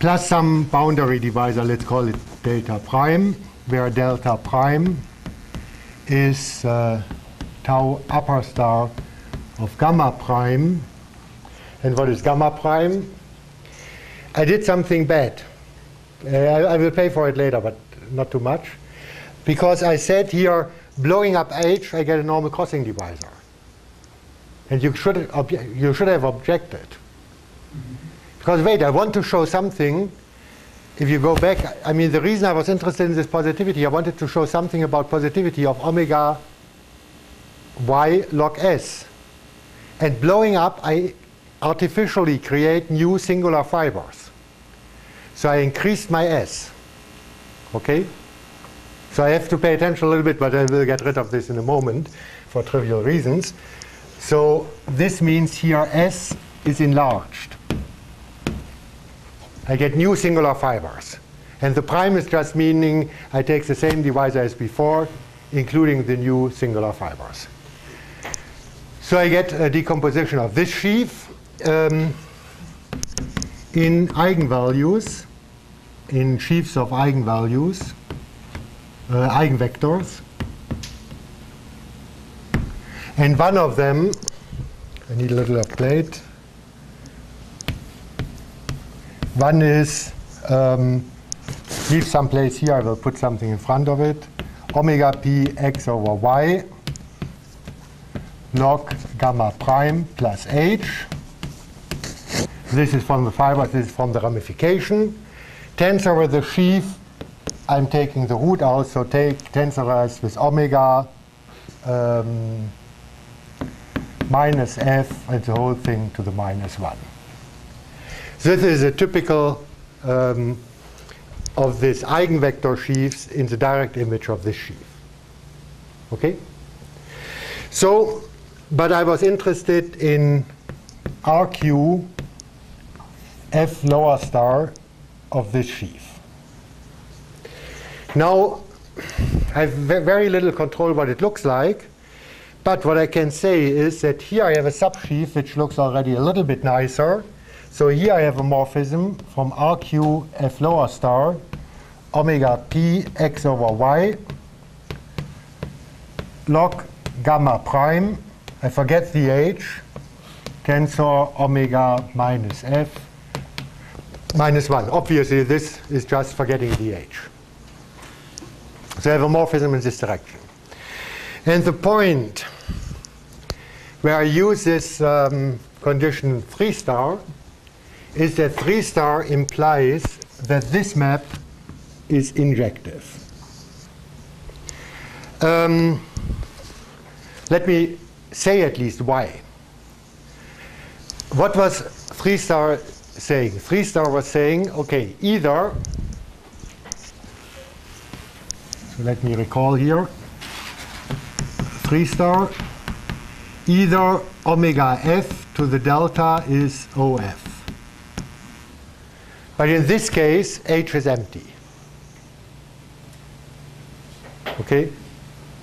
plus some boundary divisor, let's call it delta prime, where delta prime is uh, tau upper star of gamma prime. And what is gamma prime? I did something bad. Uh, I, I will pay for it later, but not too much. Because I said here, blowing up H, I get a normal crossing divisor. And you should, you should have objected. Because wait, I want to show something. If you go back, I mean, the reason I was interested in this positivity, I wanted to show something about positivity of omega y log s. And blowing up, I artificially create new singular fibers. So I increased my S. Okay? So I have to pay attention a little bit, but I will get rid of this in a moment for trivial reasons. So this means here S is enlarged. I get new singular fibers. And the prime is just meaning I take the same divisor as before, including the new singular fibers. So I get a decomposition of this sheaf um, in eigenvalues, in sheaves of eigenvalues, uh, eigenvectors. And one of them, I need a little plate. One is, um, leave some place here, I will put something in front of it. Omega p x over y log gamma prime plus h. This is from the fibers, this is from the ramification. Tensor with the sheaf, I'm taking the root out, so take tensorize with omega um, minus f and the whole thing to the minus 1. This is a typical um, of this eigenvector sheaves in the direct image of this sheaf. Okay? So, but I was interested in RQ F lower star of this sheaf. Now, I have very little control what it looks like, but what I can say is that here I have a subsheaf which looks already a little bit nicer. So here I have a morphism from RQ F lower star omega p x over y log gamma prime. I forget the h, tensor omega minus f minus 1. Obviously, this is just forgetting the h. So I have a morphism in this direction. And the point where I use this um, condition 3 star is that 3 star implies that this map is injective. Um, let me say at least why. What was Three Star saying? Three Star was saying, okay, either, so let me recall here, Three Star, either omega f to the delta is OF. But in this case, H is empty. Okay?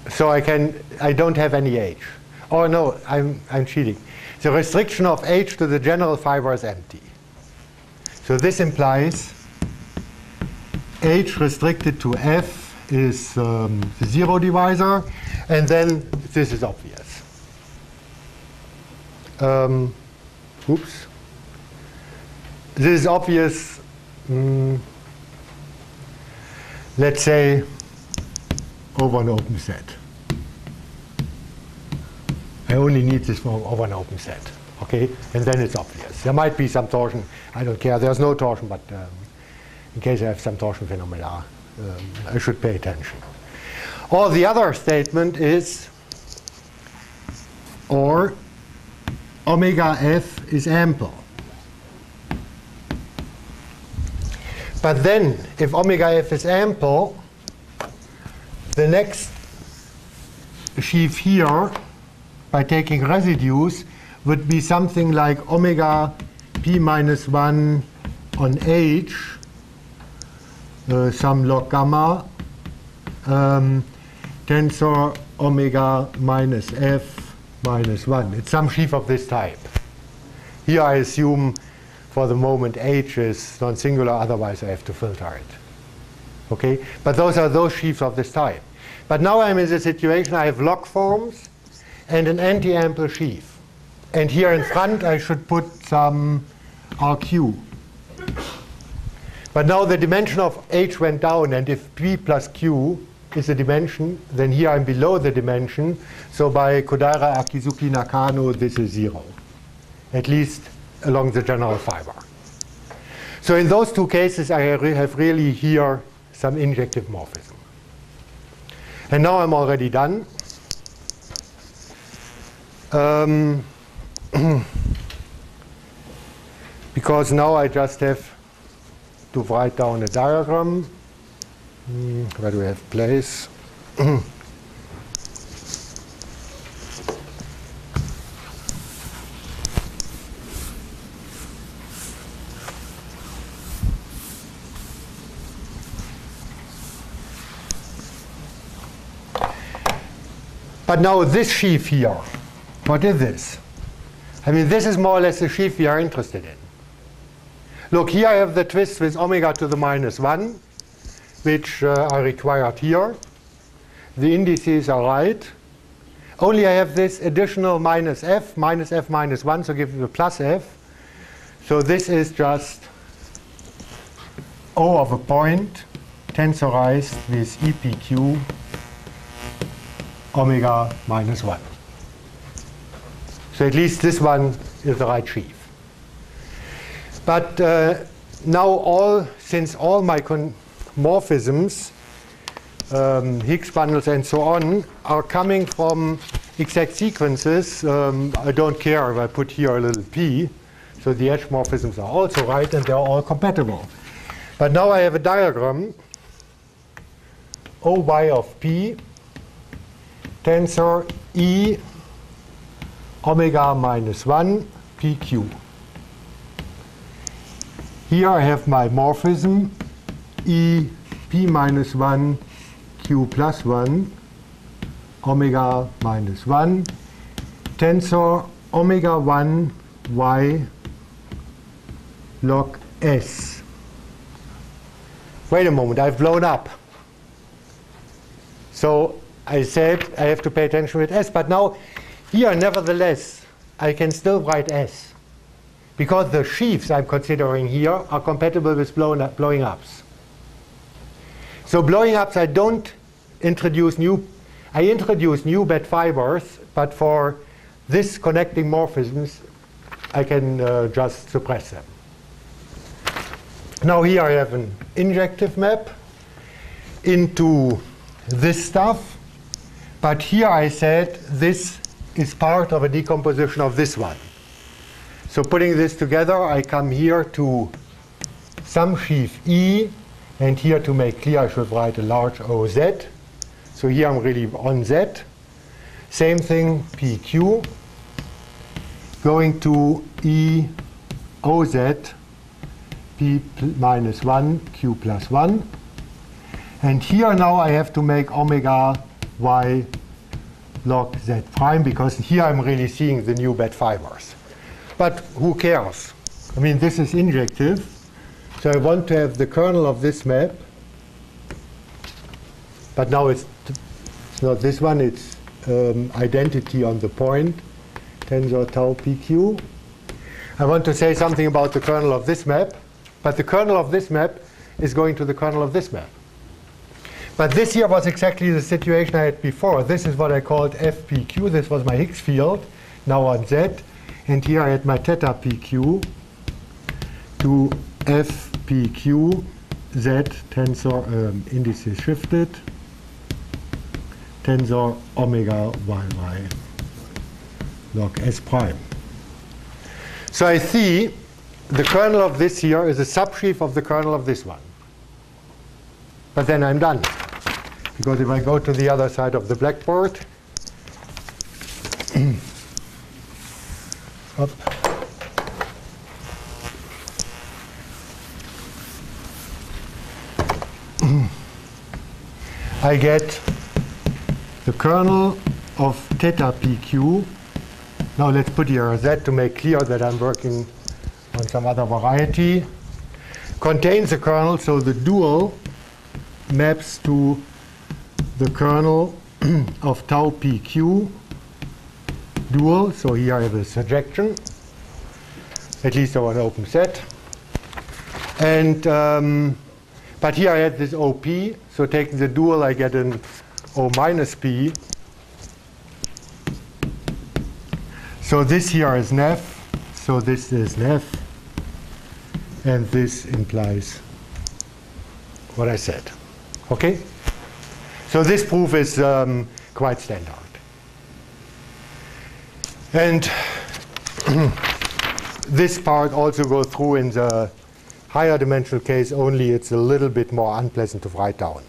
So I can, I don't have any H. Oh no, I'm, I'm cheating. The restriction of H to the general fiber is empty. So this implies H restricted to F is um, the zero divisor, and then this is obvious. Um, oops. This is obvious, mm, let's say, over an open set. I only need this for over an open set. Okay, and then it's obvious. There might be some torsion. I don't care. There's no torsion, but um, in case I have some torsion phenomena, um, I should pay attention. Or the other statement is, or omega f is ample. But then, if omega f is ample, the next sheaf here, by taking residues, would be something like omega p minus 1 on h, uh, some log gamma, um, tensor omega minus f minus 1. It's some sheaf of this type. Here I assume for the moment h is non-singular, otherwise I have to filter it. Okay, but those are those sheaves of this type. But now I'm in the situation I have log forms and an anti-ample sheaf. And here in front I should put some RQ. But now the dimension of H went down, and if P plus Q is a dimension, then here I'm below the dimension. So by Kodaira, Akizuki, Nakano, this is zero, at least along the general fiber. So in those two cases, I have really here some injective morphism. And now I'm already done. Um, [CLEARS THROAT] because now I just have to write down a diagram. Mm, where do we have place? [CLEARS THROAT] But now this sheaf here, what is this? I mean, this is more or less the sheaf we are interested in. Look, here I have the twist with omega to the minus 1, which uh, are required here. The indices are right. Only I have this additional minus f, minus f minus 1, so give you a plus f. So this is just O of a point tensorized with EPQ omega minus 1. So at least this one is the right sheaf. But uh, now all, since all my morphisms, um, Higgs bundles and so on, are coming from exact sequences, um, I don't care if I put here a little p. So the edge morphisms are also right and they're all compatible. But now I have a diagram OY of p tensor E omega minus 1 PQ. Here I have my morphism E P minus 1 Q plus 1 omega minus 1 tensor omega 1 Y log S. Wait a moment, I've blown up. So I said I have to pay attention with S, but now here, nevertheless, I can still write S because the sheaves I'm considering here are compatible with up, blowing ups. So blowing ups, I don't introduce new, I introduce new bed fibers, but for this connecting morphisms, I can uh, just suppress them. Now here I have an injective map into this stuff, but here I said this is part of a decomposition of this one. So putting this together, I come here to some sheaf E, and here to make clear, I should write a large OZ. So here I'm really on Z. Same thing, PQ, going to E OZ, P minus 1, Q plus 1. And here now I have to make omega Y log Z prime, because here I'm really seeing the new bed fibers. But who cares? I mean, this is injective. So I want to have the kernel of this map. But now it's, it's not this one, it's um, identity on the point, tensor tau pq. I want to say something about the kernel of this map, but the kernel of this map is going to the kernel of this map. But this here was exactly the situation I had before. This is what I called FPQ. This was my Higgs field, now on Z. And here I had my theta PQ to FPQ Z tensor um, indices shifted tensor omega yy log S prime. So I see the kernel of this here is a subsheaf of the kernel of this one. But then I'm done. Because if I go to the other side of the blackboard, [CLEARS THROAT] up, [CLEARS THROAT] I get the kernel of theta pq. Now let's put here z to make clear that I'm working on some other variety. Contains a kernel, so the dual maps to the kernel [CLEARS THROAT] of tau pq dual. So here I have a surjection, at least over an open set. And um, but here I had this OP, so taking the dual I get an O minus P. So this here is NEF, so this is NEF, and this implies what I said. Okay? So this proof is um, quite standard. And [CLEARS THROAT] this part also goes through in the higher dimensional case, only it's a little bit more unpleasant to write down.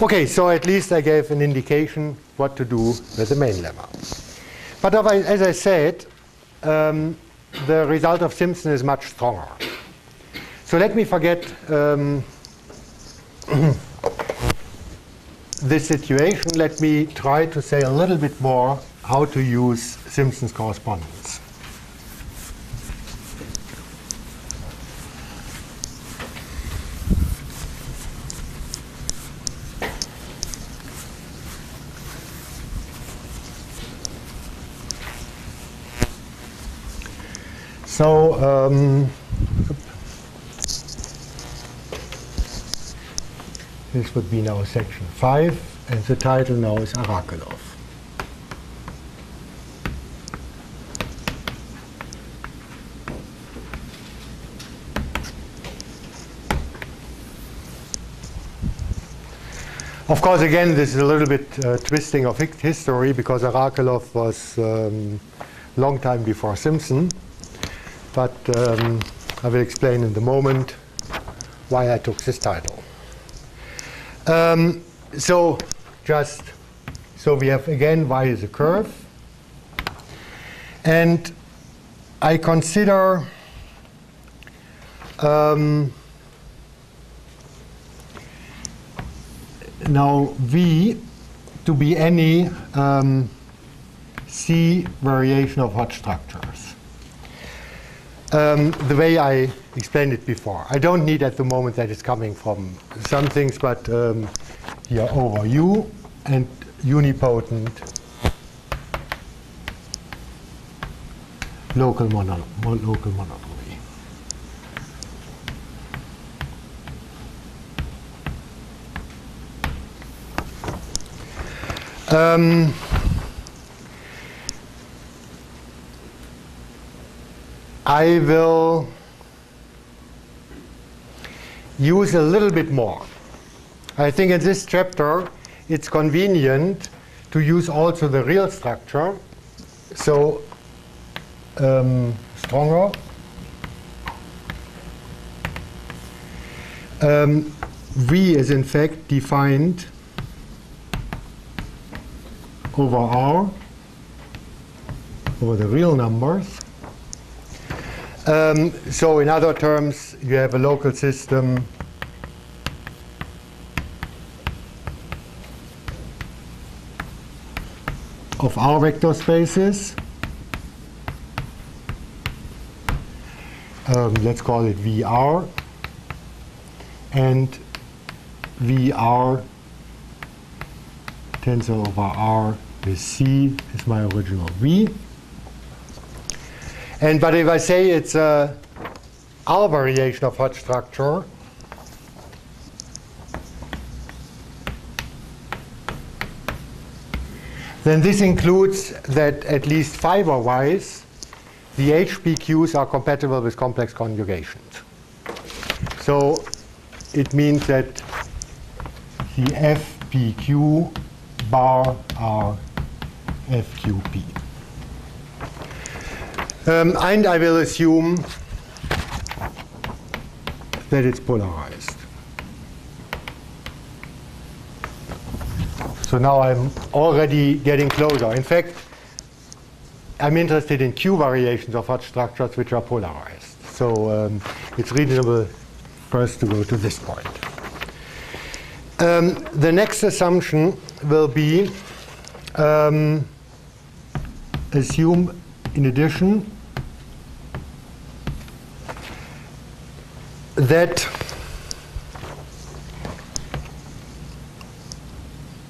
Okay, so at least I gave an indication what to do with the main lemma. But as I said, um, the result of Simpson is much stronger. So let me forget um, [CLEARS THROAT] this situation. Let me try to say a little bit more how to use Simpson's correspondence. So, um, this would be now section 5, and the title now is Arakelov. Of course, again, this is a little bit uh, twisting of history because Arakelov was a um, long time before Simpson but um, I will explain in the moment why I took this title. Um, so just so we have again y is a curve, and I consider um, now v to be any um, C variation of Hodge structures um, the way I explained it before. I don't need at the moment that it's coming from some things, but um, here over U and unipotent local, mono local monodromy. Um, I will use a little bit more. I think in this chapter it's convenient to use also the real structure. So um, stronger. Um, v is in fact defined over R, over the real numbers. Um, so in other terms, you have a local system of R vector spaces. Um, let's call it VR. And VR tensor over R with C is my original V. And but if I say it's uh, our variation of Hodge structure, then this includes that at least fiber-wise, the HPQs are compatible with complex conjugations. So it means that the FPQ bar are FQP. Um, and I will assume that it's polarized. So now I'm already getting closer. In fact, I'm interested in Q variations of Hodge structures which are polarized. So um, it's reasonable first to go to this point. Um, the next assumption will be um, assume in addition that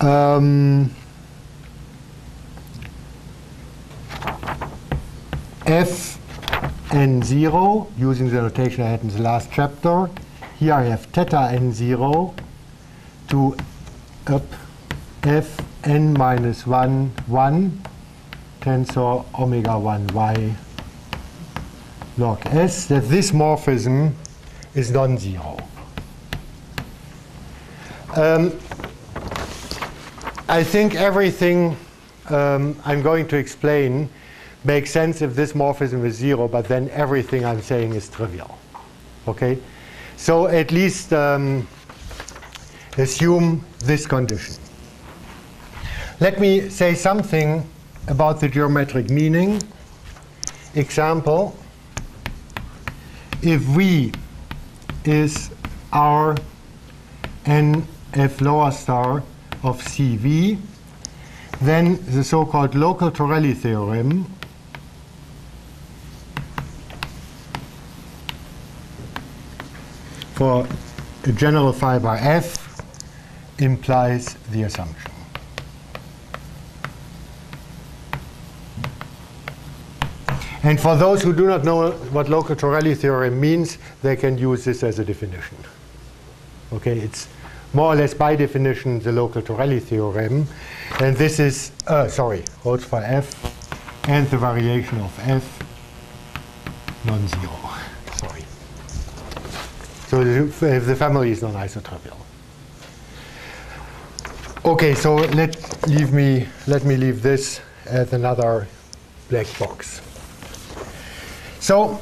um, f n0 using the notation I had in the last chapter. Here I have theta n0 to up f n minus 1 1 tensor omega 1 y log s that this morphism is non-zero. Um, I think everything um, I'm going to explain makes sense if this morphism is zero, but then everything I'm saying is trivial. Okay? So at least um, assume this condition. Let me say something about the geometric meaning. Example, if V is R n F lower star of CV, then the so-called local Torelli theorem for a general fiber F implies the assumption. And for those who do not know what local Torelli theorem means, they can use this as a definition. Okay, it's more or less by definition the local Torelli theorem. And this is, uh, sorry, holds for f and the variation of f non-zero. Sorry. So the, the family is non-isotrivial. Okay, so let leave me let me leave this as another black box. So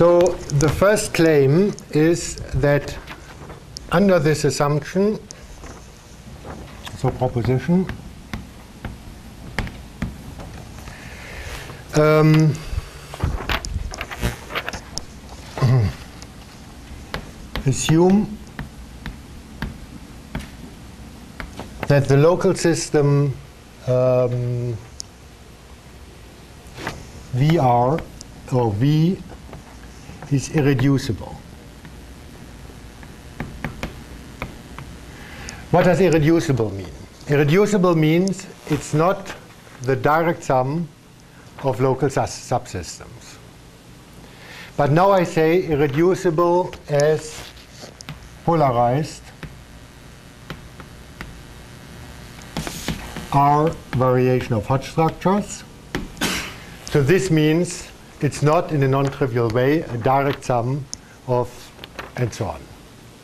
So the first claim is that under this assumption, so proposition, um, assume that the local system um, VR or V is irreducible. What does irreducible mean? Irreducible means it's not the direct sum of local subsystems. But now I say irreducible as polarized R variation of Hodge structures. So this means it's not in a non-trivial way a direct sum of and so on.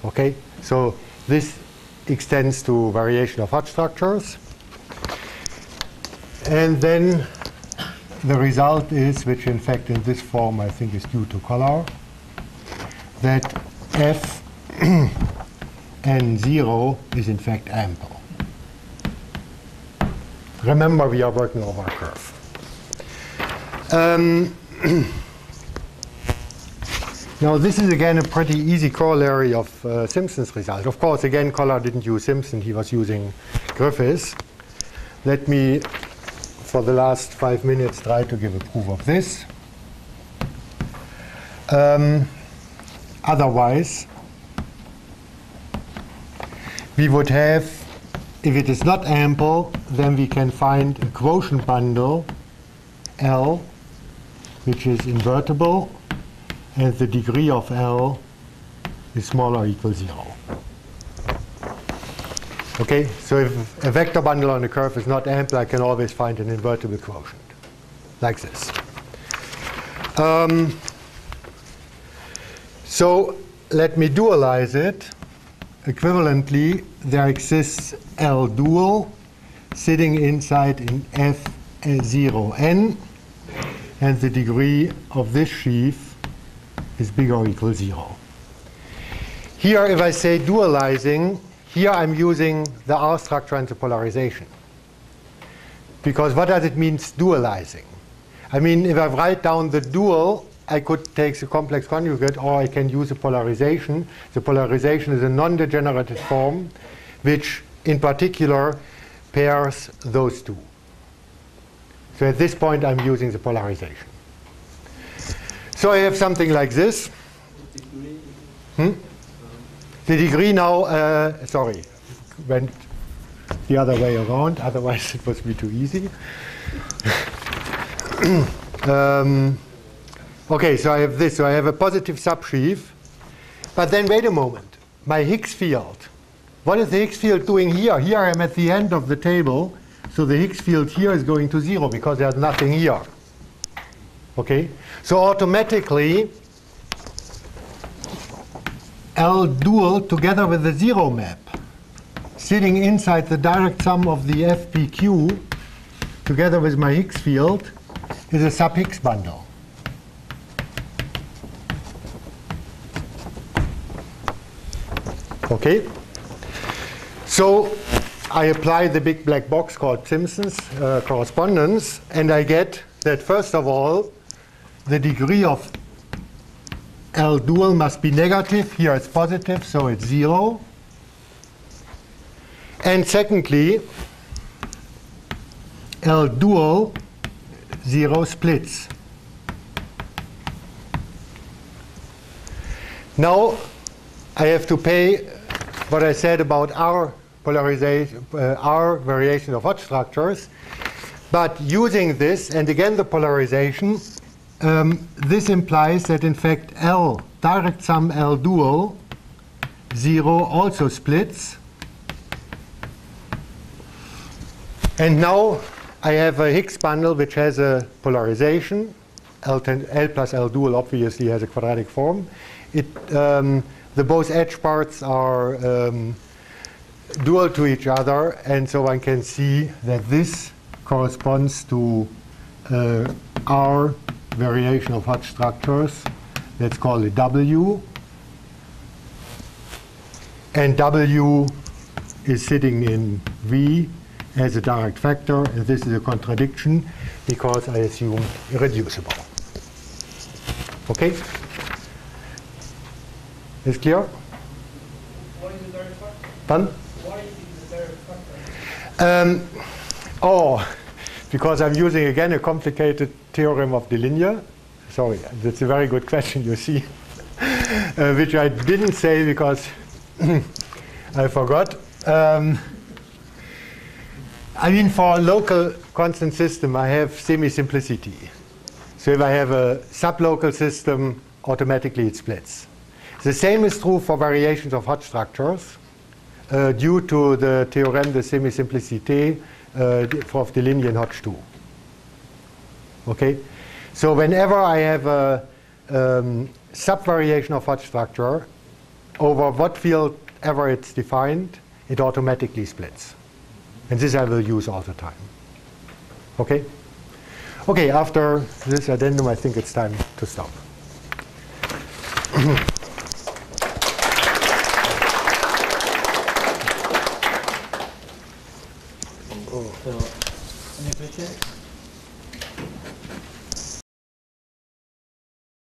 Okay? So this extends to variation of Hodge structures. And then the result is, which in fact in this form I think is due to Kollár, that f [CLEARS THROAT] n0 is in fact ample. Remember, we are working over a curve. Um, [CLEARS THROAT] now, this is again a pretty easy corollary of uh, Simpson's result. Of course, again, Kollár didn't use Simpson, he was using Griffiths. Let me, for the last five minutes, try to give a proof of this. Um, otherwise, we would have, if it is not ample, then we can find a quotient bundle L, which is invertible, and the degree of L is smaller or equal zero. Okay, so if a vector bundle on a curve is not ample, I can always find an invertible quotient, like this. Um, so let me dualize it. Equivalently, there exists L dual sitting inside in F0n, and the degree of this sheaf is bigger or equal zero. Here, if I say dualizing, here I'm using the R structure and the polarization. Because what does it mean dualizing? I mean, if I write down the dual I could take the complex conjugate or I can use a polarization. The polarization is a non-degenerated form which in particular pairs those two. So at this point I'm using the polarization. So I have something like this. Hmm? The degree now, uh, sorry, went the other way around, otherwise it would be too easy. [COUGHS] um, Okay, so I have this. So I have a positive subsheaf. But then wait a moment. My Higgs field. What is the Higgs field doing here? Here I am at the end of the table. So the Higgs field here is going to zero because there's nothing here. Okay? So automatically, L dual together with the zero map sitting inside the direct sum of the FPQ together with my Higgs field is a sub-Higgs bundle. Okay? So I apply the big black box called Simpson's uh, correspondence, and I get that first of all, the degree of L dual must be negative. Here it's positive, so it's zero. And secondly, L dual zero splits. Now I have to pay what I said about our polarization, uh, our variation of Hodge structures. But using this, and again the polarization, um, this implies that in fact L, direct sum L dual, 0 also splits. And now I have a Higgs bundle which has a polarization. L, L plus L dual obviously has a quadratic form. It um, the both edge parts are um, dual to each other, and so one can see that this corresponds to uh, our variation of Hodge structures. Let's call it W. And W is sitting in V as a direct factor, and this is a contradiction because I assume irreducible. Okay? Is clear? What is the direct factor? Pardon? Why is it the direct factor? Um, oh, because I'm using again a complicated theorem of Deligne. Sorry, that's a very good question, you see, [LAUGHS] uh, which I didn't say because [CLEARS THROAT] I forgot. Um, I mean, for a local constant system, I have semi-simplicity. So if I have a sublocal system automatically it splits. The same is true for variations of Hodge structures uh, due to the theorem de semi-simplicité uh, of Deligne in Hodge 2. Okay? So whenever I have a um, subvariation of Hodge structure, over what field ever it's defined, it automatically splits. And this I will use all the time. Okay? Okay, after this addendum, I think it's time to stop. [CLEARS THROAT]